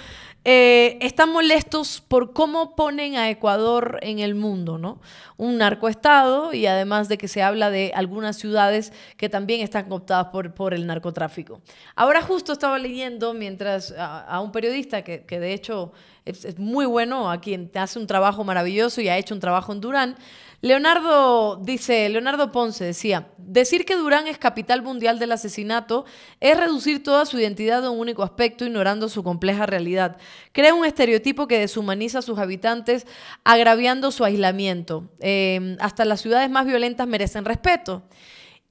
eh, están molestos por cómo ponen a Ecuador en el mundo, ¿no? Un narcoestado y además de que se habla de algunas ciudades que también están cooptadas por, por el narcotráfico. Ahora justo estaba leyendo mientras a, un periodista que, que de hecho es, es, muy bueno, a quien hace un trabajo maravilloso y ha hecho un trabajo en Durán, Leonardo dice, Leonardo Ponce decía, decir que Durán es capital mundial del asesinato es reducir toda su identidad a un único aspecto ignorando su compleja realidad. Crea un estereotipo que deshumaniza a sus habitantes agraviando su aislamiento. Eh, hasta las ciudades más violentas merecen respeto.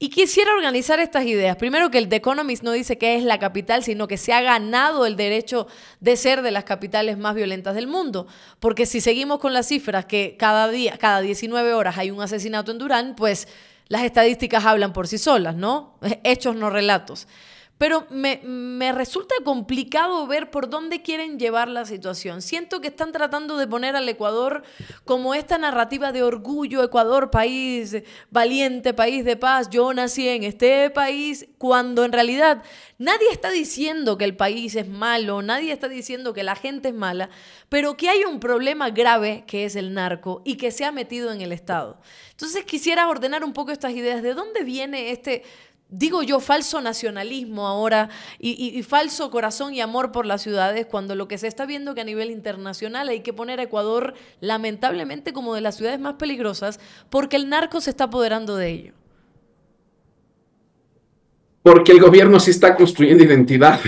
Y quisiera organizar estas ideas. Primero que el The Economist no dice que es la capital, sino que se ha ganado el derecho de ser de las capitales más violentas del mundo. Porque si seguimos con las cifras que cada día, cada 19 horas hay un asesinato en Durán, pues las estadísticas hablan por sí solas, ¿no? [laughs] Hechos, no relatos pero me, resulta complicado ver por dónde quieren llevar la situación. Siento que están tratando de poner al Ecuador como esta narrativa de orgullo, Ecuador, país valiente, país de paz, yo nací en este país, cuando en realidad nadie está diciendo que el país es malo, nadie está diciendo que la gente es mala, pero que hay un problema grave que es el narco y que se ha metido en el Estado. Entonces quisiera ordenar un poco estas ideas. ¿De dónde viene este digo yo, falso nacionalismo ahora y, falso corazón y amor por las ciudades, cuando lo que se está viendo que a nivel internacional hay que poner a Ecuador lamentablemente como de las ciudades más peligrosas porque el narco se está apoderando de ello. Porque el gobierno sí está construyendo identidad.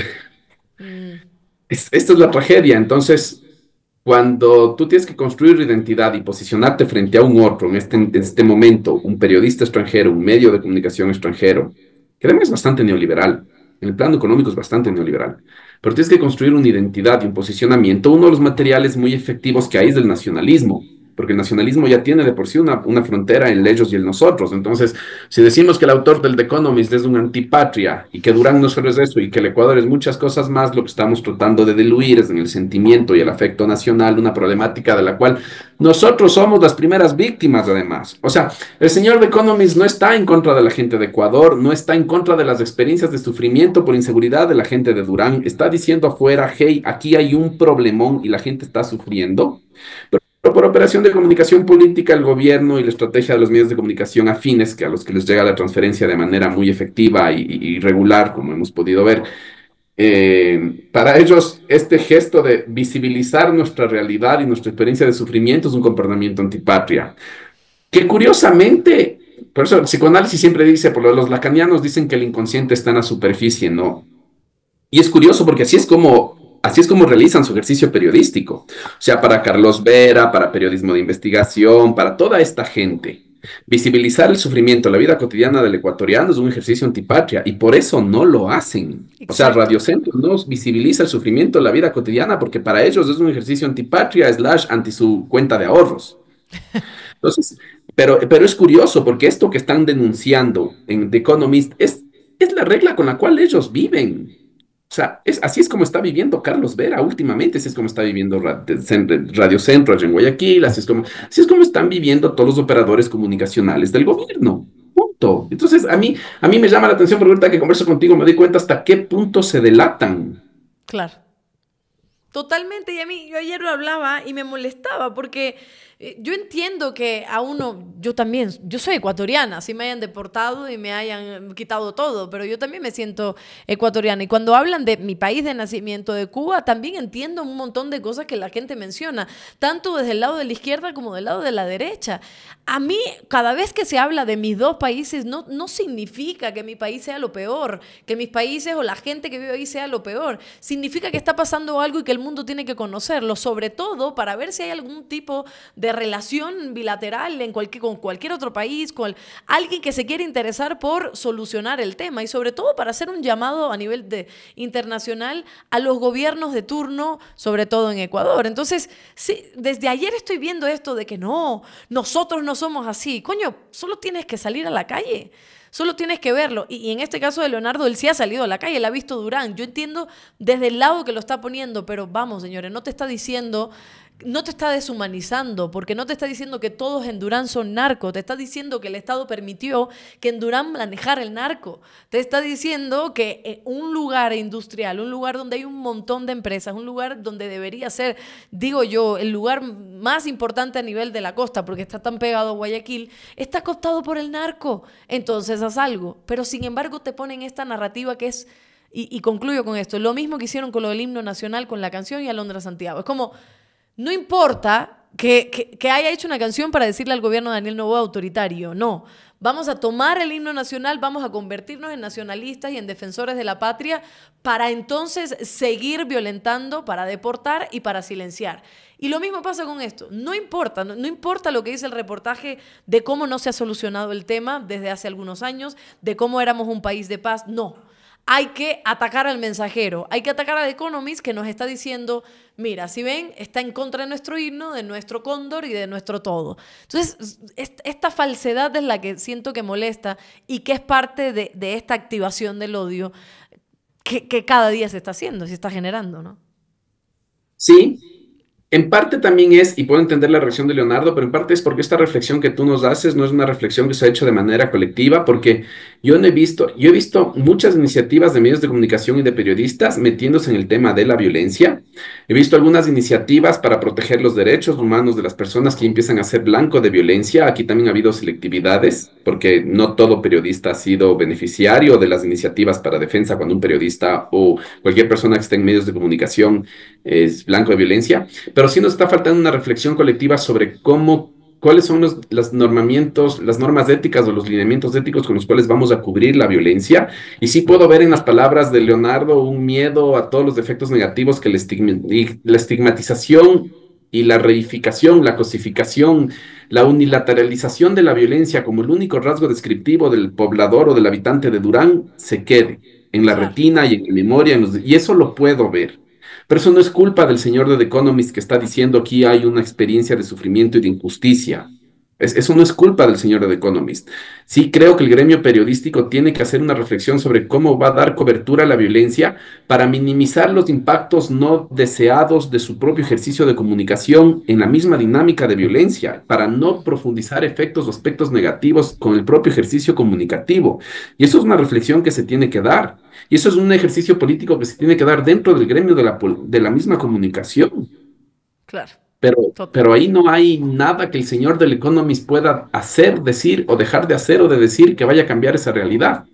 Mm. esta es la tragedia. Entonces, cuando tú tienes que construir identidad y posicionarte frente a un otro, en este, en este momento, un periodista extranjero, un medio de comunicación extranjero, Créeme, es bastante neoliberal. En el plano económico es bastante neoliberal. Pero tienes que construir una identidad y un posicionamiento. Uno de los materiales muy efectivos que hay es el nacionalismo porque el nacionalismo ya tiene de por sí una, una, frontera en ellos y en nosotros. Entonces, si decimos que el autor del The Economist es un antipatria y que Durán no solo es eso y que el Ecuador es muchas cosas más, lo que estamos tratando de diluir es en el sentimiento y el afecto nacional, una problemática de la cual nosotros somos las primeras víctimas, además. O sea, el señor The Economist no está en contra de la gente de Ecuador, no está en contra de las experiencias de sufrimiento por inseguridad de la gente de Durán, está diciendo afuera, hey, aquí hay un problemón y la gente está sufriendo. Pero por operación de comunicación política, el gobierno y la estrategia de los medios de comunicación afines, que a los que les llega la transferencia de manera muy efectiva y, regular, como hemos podido ver, eh, para ellos este gesto de visibilizar nuestra realidad y nuestra experiencia de sufrimiento es un comportamiento antipatria, que curiosamente, por eso el psicoanálisis siempre dice, por lo los lacanianos dicen que el inconsciente está en la superficie, ¿no? Y es curioso porque así es como así es como realizan su ejercicio periodístico. O sea, para Carlos Vera, para periodismo de investigación, para toda esta gente. Visibilizar el sufrimiento, la vida cotidiana del ecuatoriano es un ejercicio antipatria y por eso no lo hacen. O sea, Radio Centro no visibiliza el sufrimiento, la vida cotidiana, porque para ellos es un ejercicio antipatria slash anti su cuenta de ahorros. Entonces, pero, pero es curioso porque esto que están denunciando en The Economist es, es la regla con la cual ellos viven. O sea, es, así es como está viviendo Carlos Vera últimamente, así es como está viviendo Radio Centro en Guayaquil, así es, como, así es como están viviendo todos los operadores comunicacionales del gobierno. Punto. Entonces, a mí, a mí me llama la atención, porque ahorita que converso contigo me doy cuenta hasta qué punto se delatan. Claro. Totalmente, y a mí, yo ayer lo hablaba y me molestaba porque yo entiendo que a uno, yo también, yo soy ecuatoriana, si me hayan deportado y me hayan quitado todo, pero yo también me siento ecuatoriana. Y cuando hablan de mi país de nacimiento, de Cuba, también entiendo un montón de cosas que la gente menciona, tanto desde el lado de la izquierda como del lado de la derecha. A mí, cada vez que se habla de mis dos países, no, no significa que mi país sea lo peor, que mis países o la gente que vive ahí sea lo peor. Significa que está pasando algo y que el mundo tiene que conocerlo, sobre todo para ver si hay algún tipo de relación bilateral en cualquier, con cualquier otro país, con alguien que se quiere interesar por solucionar el tema y sobre todo para hacer un llamado a nivel de, internacional a los gobiernos de turno, sobre todo en Ecuador. Entonces, desde ayer estoy viendo esto de que no, nosotros no somos así. Coño, solo tienes que salir a la calle. Solo tienes que verlo. Y, en este caso de Leonardo, él sí ha salido a la calle, él ha visto Durán. Yo entiendo desde el lado que lo está poniendo, pero vamos, señores, no te está diciendo no te está deshumanizando, porque no te está diciendo que todos en Durán son narcos, te está diciendo que el Estado permitió que en Durán manejara el narco, te está diciendo que eh, un lugar industrial, un lugar donde hay un montón de empresas, un lugar donde debería ser, digo yo, el lugar más importante a nivel de la costa, porque está tan pegado a Guayaquil, está costado por el narco, entonces haz algo, pero sin embargo te ponen esta narrativa que es, y, y concluyo con esto, lo mismo que hicieron con lo del himno nacional, con la canción y Alondra Santiago, es como no importa que, haya hecho una canción para decirle al gobierno de Daniel Novoa autoritario, no. Vamos a tomar el himno nacional, vamos a convertirnos en nacionalistas y en defensores de la patria para entonces seguir violentando, para deportar y para silenciar. Y lo mismo pasa con esto. No importa, no, importa lo que dice el reportaje de cómo no se ha solucionado el tema desde hace algunos años, de cómo éramos un país de paz, no hay que atacar al mensajero, hay que atacar al Economist que nos está diciendo, mira, si ven, está en contra de nuestro himno, de nuestro cóndor y de nuestro todo. Entonces, esta falsedad es la que siento que molesta y que es parte de, esta activación del odio que, que, cada día se está haciendo, se está generando, ¿no? Sí, en parte también es, y puedo entender la reacción de Leonardo, pero en parte es porque esta reflexión que tú nos haces no es una reflexión que se ha hecho de manera colectiva, porque yo no he visto, yo he visto muchas iniciativas de medios de comunicación y de periodistas metiéndose en el tema de la violencia. He visto algunas iniciativas para proteger los derechos humanos de las personas que empiezan a ser blanco de violencia. Aquí también ha habido selectividades, porque no todo periodista ha sido beneficiario de las iniciativas para defensa cuando un periodista o cualquier persona que esté en medios de comunicación es blanco de violencia. Pero sí nos está faltando una reflexión colectiva sobre cómo, cuáles son los, los normamientos, las normas éticas o los lineamientos éticos con los cuales vamos a cubrir la violencia. Y sí puedo ver en las palabras de Leonardo un miedo a todos los defectos negativos que la, la estigmatización y la reificación, la cosificación, la unilateralización de la violencia como el único rasgo descriptivo del poblador o del habitante de Durán se quede en la retina y en la memoria, y eso lo puedo ver. Pero eso no es culpa del señor de The Economist que está diciendo aquí hay una experiencia de sufrimiento y de injusticia. eso no es culpa del señor de The Economist. Sí creo que el gremio periodístico tiene que hacer una reflexión sobre cómo va a dar cobertura a la violencia para minimizar los impactos no deseados de su propio ejercicio de comunicación en la misma dinámica de violencia, para no profundizar efectos o aspectos negativos con el propio ejercicio comunicativo. Y eso es una reflexión que se tiene que dar. Y eso es un ejercicio político que se tiene que dar dentro del gremio de la, de la misma comunicación. Claro. Pero, pero ahí no hay nada que el señor del Economist pueda hacer, decir o dejar de hacer o de decir que vaya a cambiar esa realidad.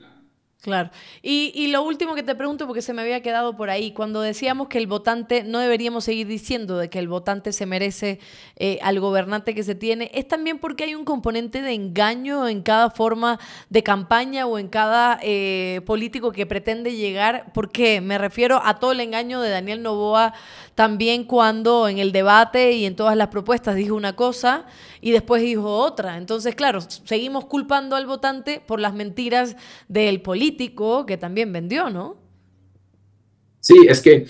Claro. Y, lo último que te pregunto, porque se me había quedado por ahí, cuando decíamos que el votante, no deberíamos seguir diciendo de que el votante se merece eh, al gobernante que se tiene, es también porque hay un componente de engaño en cada forma de campaña o en cada eh, político que pretende llegar, porque me refiero a todo el engaño de Daniel Novoa también cuando en el debate y en todas las propuestas dijo una cosa y después dijo otra. Entonces, claro, seguimos culpando al votante por las mentiras del político que también vendió, ¿no? Sí, es que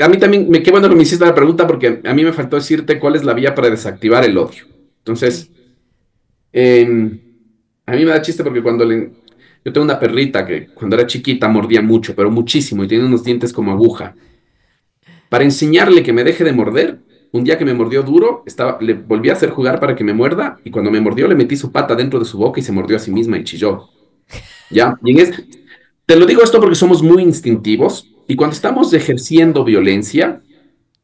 a mí también me qué bueno que me hiciste la pregunta porque a mí me faltó decirte cuál es la vía para desactivar el odio. Entonces, em, a mí me da chiste porque cuando le, yo tengo una perrita que cuando era chiquita mordía mucho, pero muchísimo, y tiene unos dientes como aguja. Para enseñarle que me deje de morder, un día que me mordió duro, estaba, le volví a hacer jugar para que me muerda y cuando me mordió le metí su pata dentro de su boca y se mordió a sí misma y chilló. ¿Ya? Y te lo digo esto porque somos muy instintivos y cuando estamos ejerciendo violencia,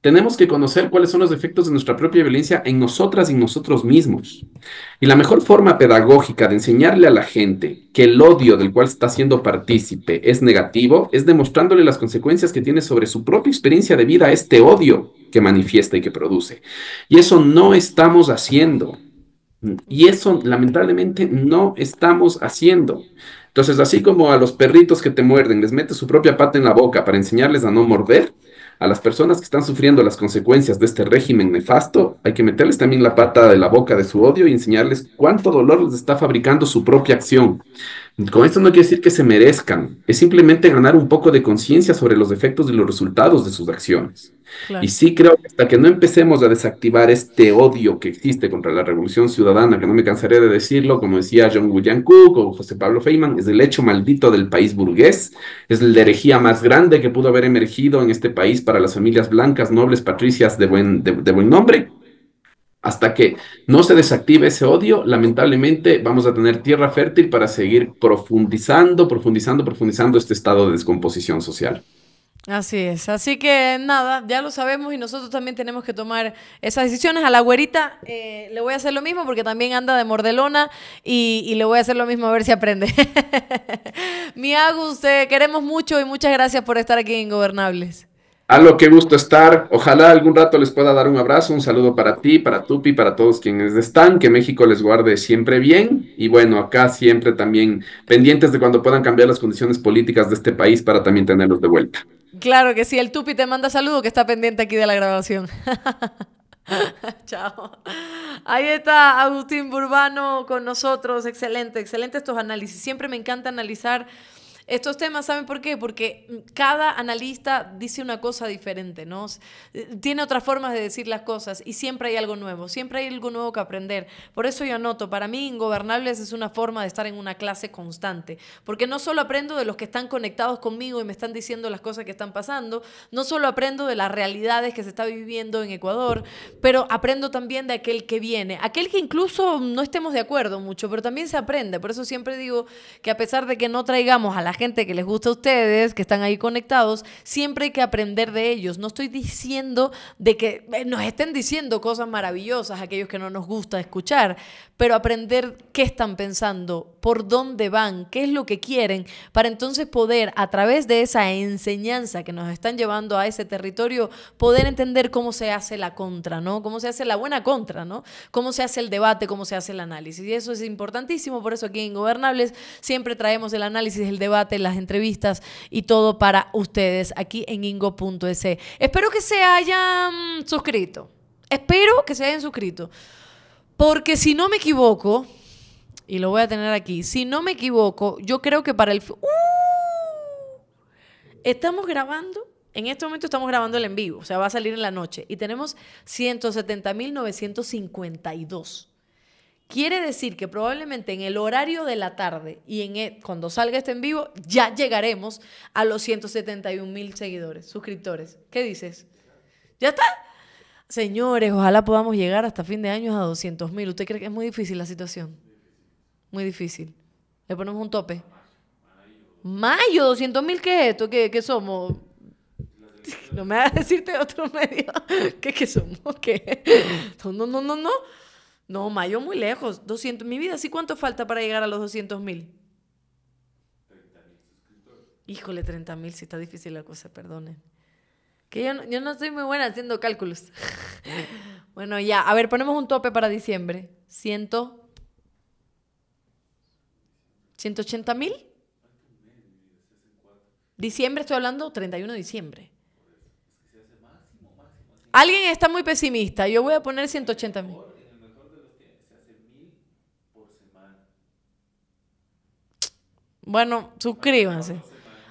tenemos que conocer cuáles son los efectos de nuestra propia violencia en nosotras y nosotros mismos. Y la mejor forma pedagógica de enseñarle a la gente que el odio del cual está siendo partícipe es negativo es demostrándole las consecuencias que tiene sobre su propia experiencia de vida este odio que manifiesta y que produce. Y eso no estamos haciendo. Y eso lamentablemente no estamos haciendo. Entonces, así como a los perritos que te muerden les metes su propia pata en la boca para enseñarles a no morder, a las personas que están sufriendo las consecuencias de este régimen nefasto, hay que meterles también la pata de la boca de su odio y enseñarles cuánto dolor les está fabricando su propia acción. Con esto no quiere decir que se merezcan, es simplemente ganar un poco de conciencia sobre los efectos y los resultados de sus acciones. Y sí creo que hasta que no empecemos a desactivar este odio que existe contra la revolución ciudadana, que no me cansaré de decirlo, como decía John William Cook o José Pablo Feynman, es el hecho maldito del país burgués, es la herejía más grande que pudo haber emergido en este país para las familias blancas, nobles, patricias de buen, de buen nombre. Hasta que no se desactive ese odio, lamentablemente vamos a tener tierra fértil para seguir profundizando, profundizando, profundizando este estado de descomposición social. Así es, así que nada, ya lo sabemos y nosotros también tenemos que tomar esas decisiones. A la güerita eh, le voy a hacer lo mismo porque también anda de mordelona y, le voy a hacer lo mismo a ver si aprende. [laughs] Mi Agus, te queremos mucho y muchas gracias por estar aquí en Ingobernables. A lo que gusto estar. Ojalá algún rato les pueda dar un abrazo, un saludo para ti, para Tupi, para todos quienes están. Que México les guarde siempre bien. Y bueno, acá siempre también pendientes de cuando puedan cambiar las condiciones políticas de este país para también tenerlos de vuelta. Claro que sí, el Tupi te manda saludo que está pendiente aquí de la grabación. [laughs] Chao. Ahí está Agustín Burbano con nosotros. Excelente, excelente estos análisis. Siempre me encanta analizar estos temas, ¿saben por qué? Porque cada analista dice una cosa diferente, ¿no? Tiene otras formas de decir las cosas y siempre hay algo nuevo, siempre hay algo nuevo que aprender. Por eso yo anoto, para mí Ingobernables es una forma de estar en una clase constante, porque no solo aprendo de los que están conectados conmigo y me están diciendo las cosas que están pasando, no solo aprendo de las realidades que se está viviendo en Ecuador, pero aprendo también de aquel que viene, aquel que incluso no estemos de acuerdo mucho, pero también se aprende. Por eso siempre digo que a pesar de que no traigamos a la gente que les gusta a ustedes, que están ahí conectados, siempre hay que aprender de ellos. No estoy diciendo de que eh, nos estén diciendo cosas maravillosas aquellos que no nos gusta escuchar, pero aprender qué están pensando, por dónde van, qué es lo que quieren, para entonces poder, a través de esa enseñanza que nos están llevando a ese territorio, poder entender cómo se hace la contra, ¿no? Cómo se hace la buena contra, ¿no? Cómo se hace el debate, cómo se hace el análisis. Y eso es importantísimo, por eso aquí en Gobernables siempre traemos el análisis, el debate, las entrevistas y todo para ustedes aquí en ingo.es. Espero que se hayan suscrito. Espero que se hayan suscrito. Porque si no me equivoco, y lo voy a tener aquí, si no me equivoco, yo creo que para el... ¡Uh! Estamos grabando, en este momento estamos grabando el en vivo, o sea, va a salir en la noche, y tenemos 170.952. Quiere decir que probablemente en el horario de la tarde y en e, cuando salga este en vivo ya llegaremos a los 171 mil seguidores, suscriptores. ¿Qué dices? ¿Ya está? Señores, ojalá podamos llegar hasta fin de año a 200 mil. ¿Usted cree que es muy difícil la situación? Muy difícil. Le ponemos un tope. Mayo, 200 mil, ¿qué es esto? ¿Qué, somos? No me hagas decirte otro medio. [laughs] ¿Qué, qué somos? ¿Qué? No, no, no, no. No, mayo muy lejos. 200. Mi vida, ¿sí cuánto falta para llegar a los 200 mil? Híjole, 30 mil, sí está difícil la cosa, perdonen. Que yo no, yo no soy muy buena haciendo cálculos. [laughs] bueno, ya, a ver, ponemos un tope para diciembre. ¿Ciento? ¿180 mil? Diciembre estoy hablando, 31 de diciembre. Alguien está muy pesimista. Yo voy a poner 180 mil. Bueno, suscríbanse.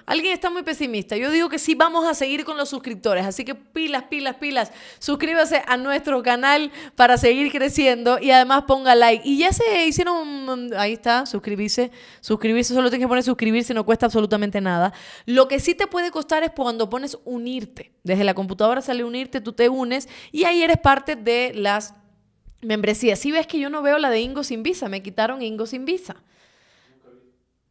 Alguien está muy pesimista. Yo digo que sí vamos a seguir con los suscriptores. Así que pilas, pilas, pilas. Suscríbase a nuestro canal para seguir creciendo y además ponga like. Y ya se hicieron, ahí está, suscribirse. Suscribirse, solo tienes que poner suscribirse, no cuesta absolutamente nada. Lo que sí te puede costar es cuando pones unirte. Desde la computadora sale unirte, tú te unes y ahí eres parte de las membresías. Si ves que yo no veo la de Ingo sin visa, me quitaron Ingo sin visa.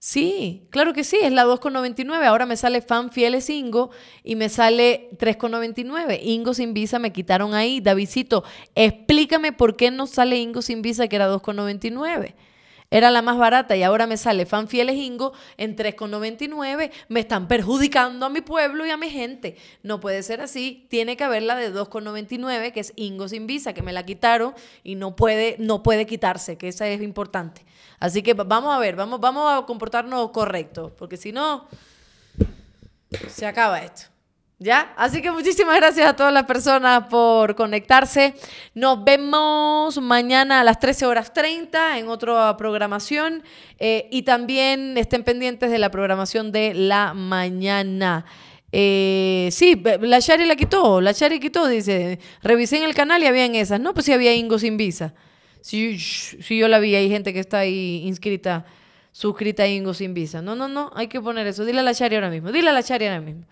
Sí, claro que sí, es la 2,99. Ahora me sale fan fieles Ingo y me sale 3,99. Ingo sin visa me quitaron ahí. Davidcito, explícame por qué no sale Ingo sin visa que era 2,99 era la más barata y ahora me sale fan fieles Ingo en 3,99, me están perjudicando a mi pueblo y a mi gente. No puede ser así, tiene que haber la de 2,99 que es Ingo sin visa, que me la quitaron y no puede, no puede quitarse, que esa es importante. Así que vamos a ver, vamos, vamos a comportarnos correcto, porque si no, se acaba esto. ¿Ya? Así que muchísimas gracias a todas las personas por conectarse. Nos vemos mañana a las 13 horas 30 en otra programación. Eh, y también estén pendientes de la programación de la mañana. Eh, sí, la Shari la quitó. La Shari quitó, dice. Revisé en el canal y había en esas. No, pues sí había Ingo sin visa. Sí, sí, yo la vi. Hay gente que está ahí inscrita suscrita a Ingo sin visa. No, no, no, hay que poner eso. Dile a la Shari ahora mismo. Dile a la Shari ahora mismo.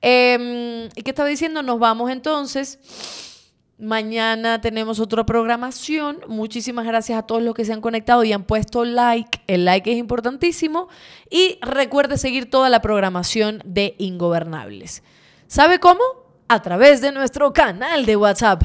Em, ¿Y qué estaba diciendo? Nos vamos entonces. Mañana tenemos otra programación. Muchísimas gracias a todos los que se han conectado y han puesto like. El like es importantísimo. Y recuerde seguir toda la programación de Ingobernables. ¿Sabe cómo? A través de nuestro canal de WhatsApp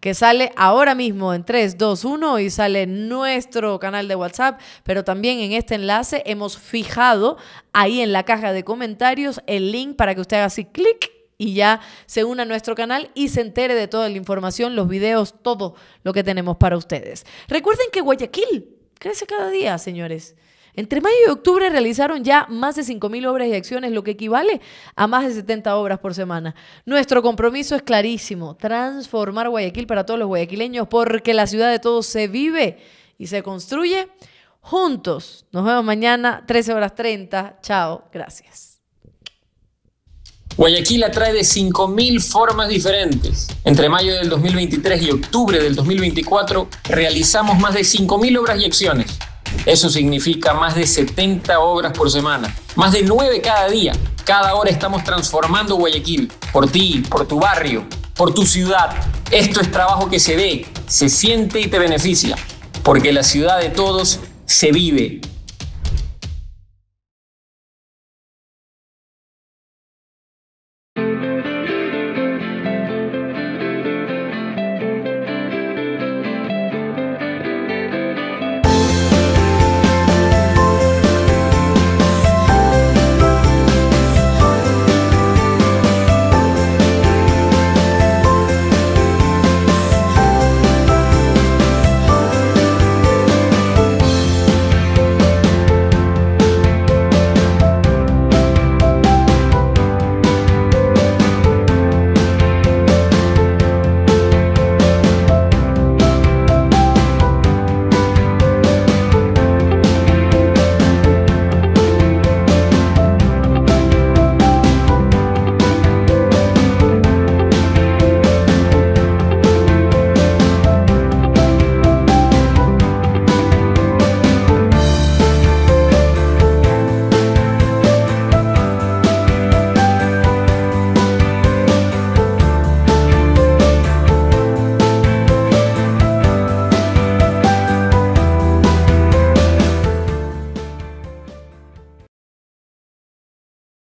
que sale ahora mismo en 3, 2, 1 y sale nuestro canal de WhatsApp, pero también en este enlace hemos fijado ahí en la caja de comentarios el link para que usted haga así clic y ya se una a nuestro canal y se entere de toda la información, los videos, todo lo que tenemos para ustedes. Recuerden que Guayaquil crece cada día, señores. Entre mayo y octubre realizaron ya más de 5.000 obras y acciones, lo que equivale a más de 70 obras por semana. Nuestro compromiso es clarísimo, transformar Guayaquil para todos los guayaquileños, porque la ciudad de todos se vive y se construye juntos. Nos vemos mañana, 13 horas 30. Chao, gracias. Guayaquil atrae de 5.000 formas diferentes. Entre mayo del 2023 y octubre del 2024 realizamos más de 5.000 obras y acciones eso significa más de 70 obras por semana, más de 9 cada día. Cada hora estamos transformando Guayaquil, por ti, por tu barrio, por tu ciudad. Esto es trabajo que se ve, se siente y te beneficia, porque la ciudad de todos se vive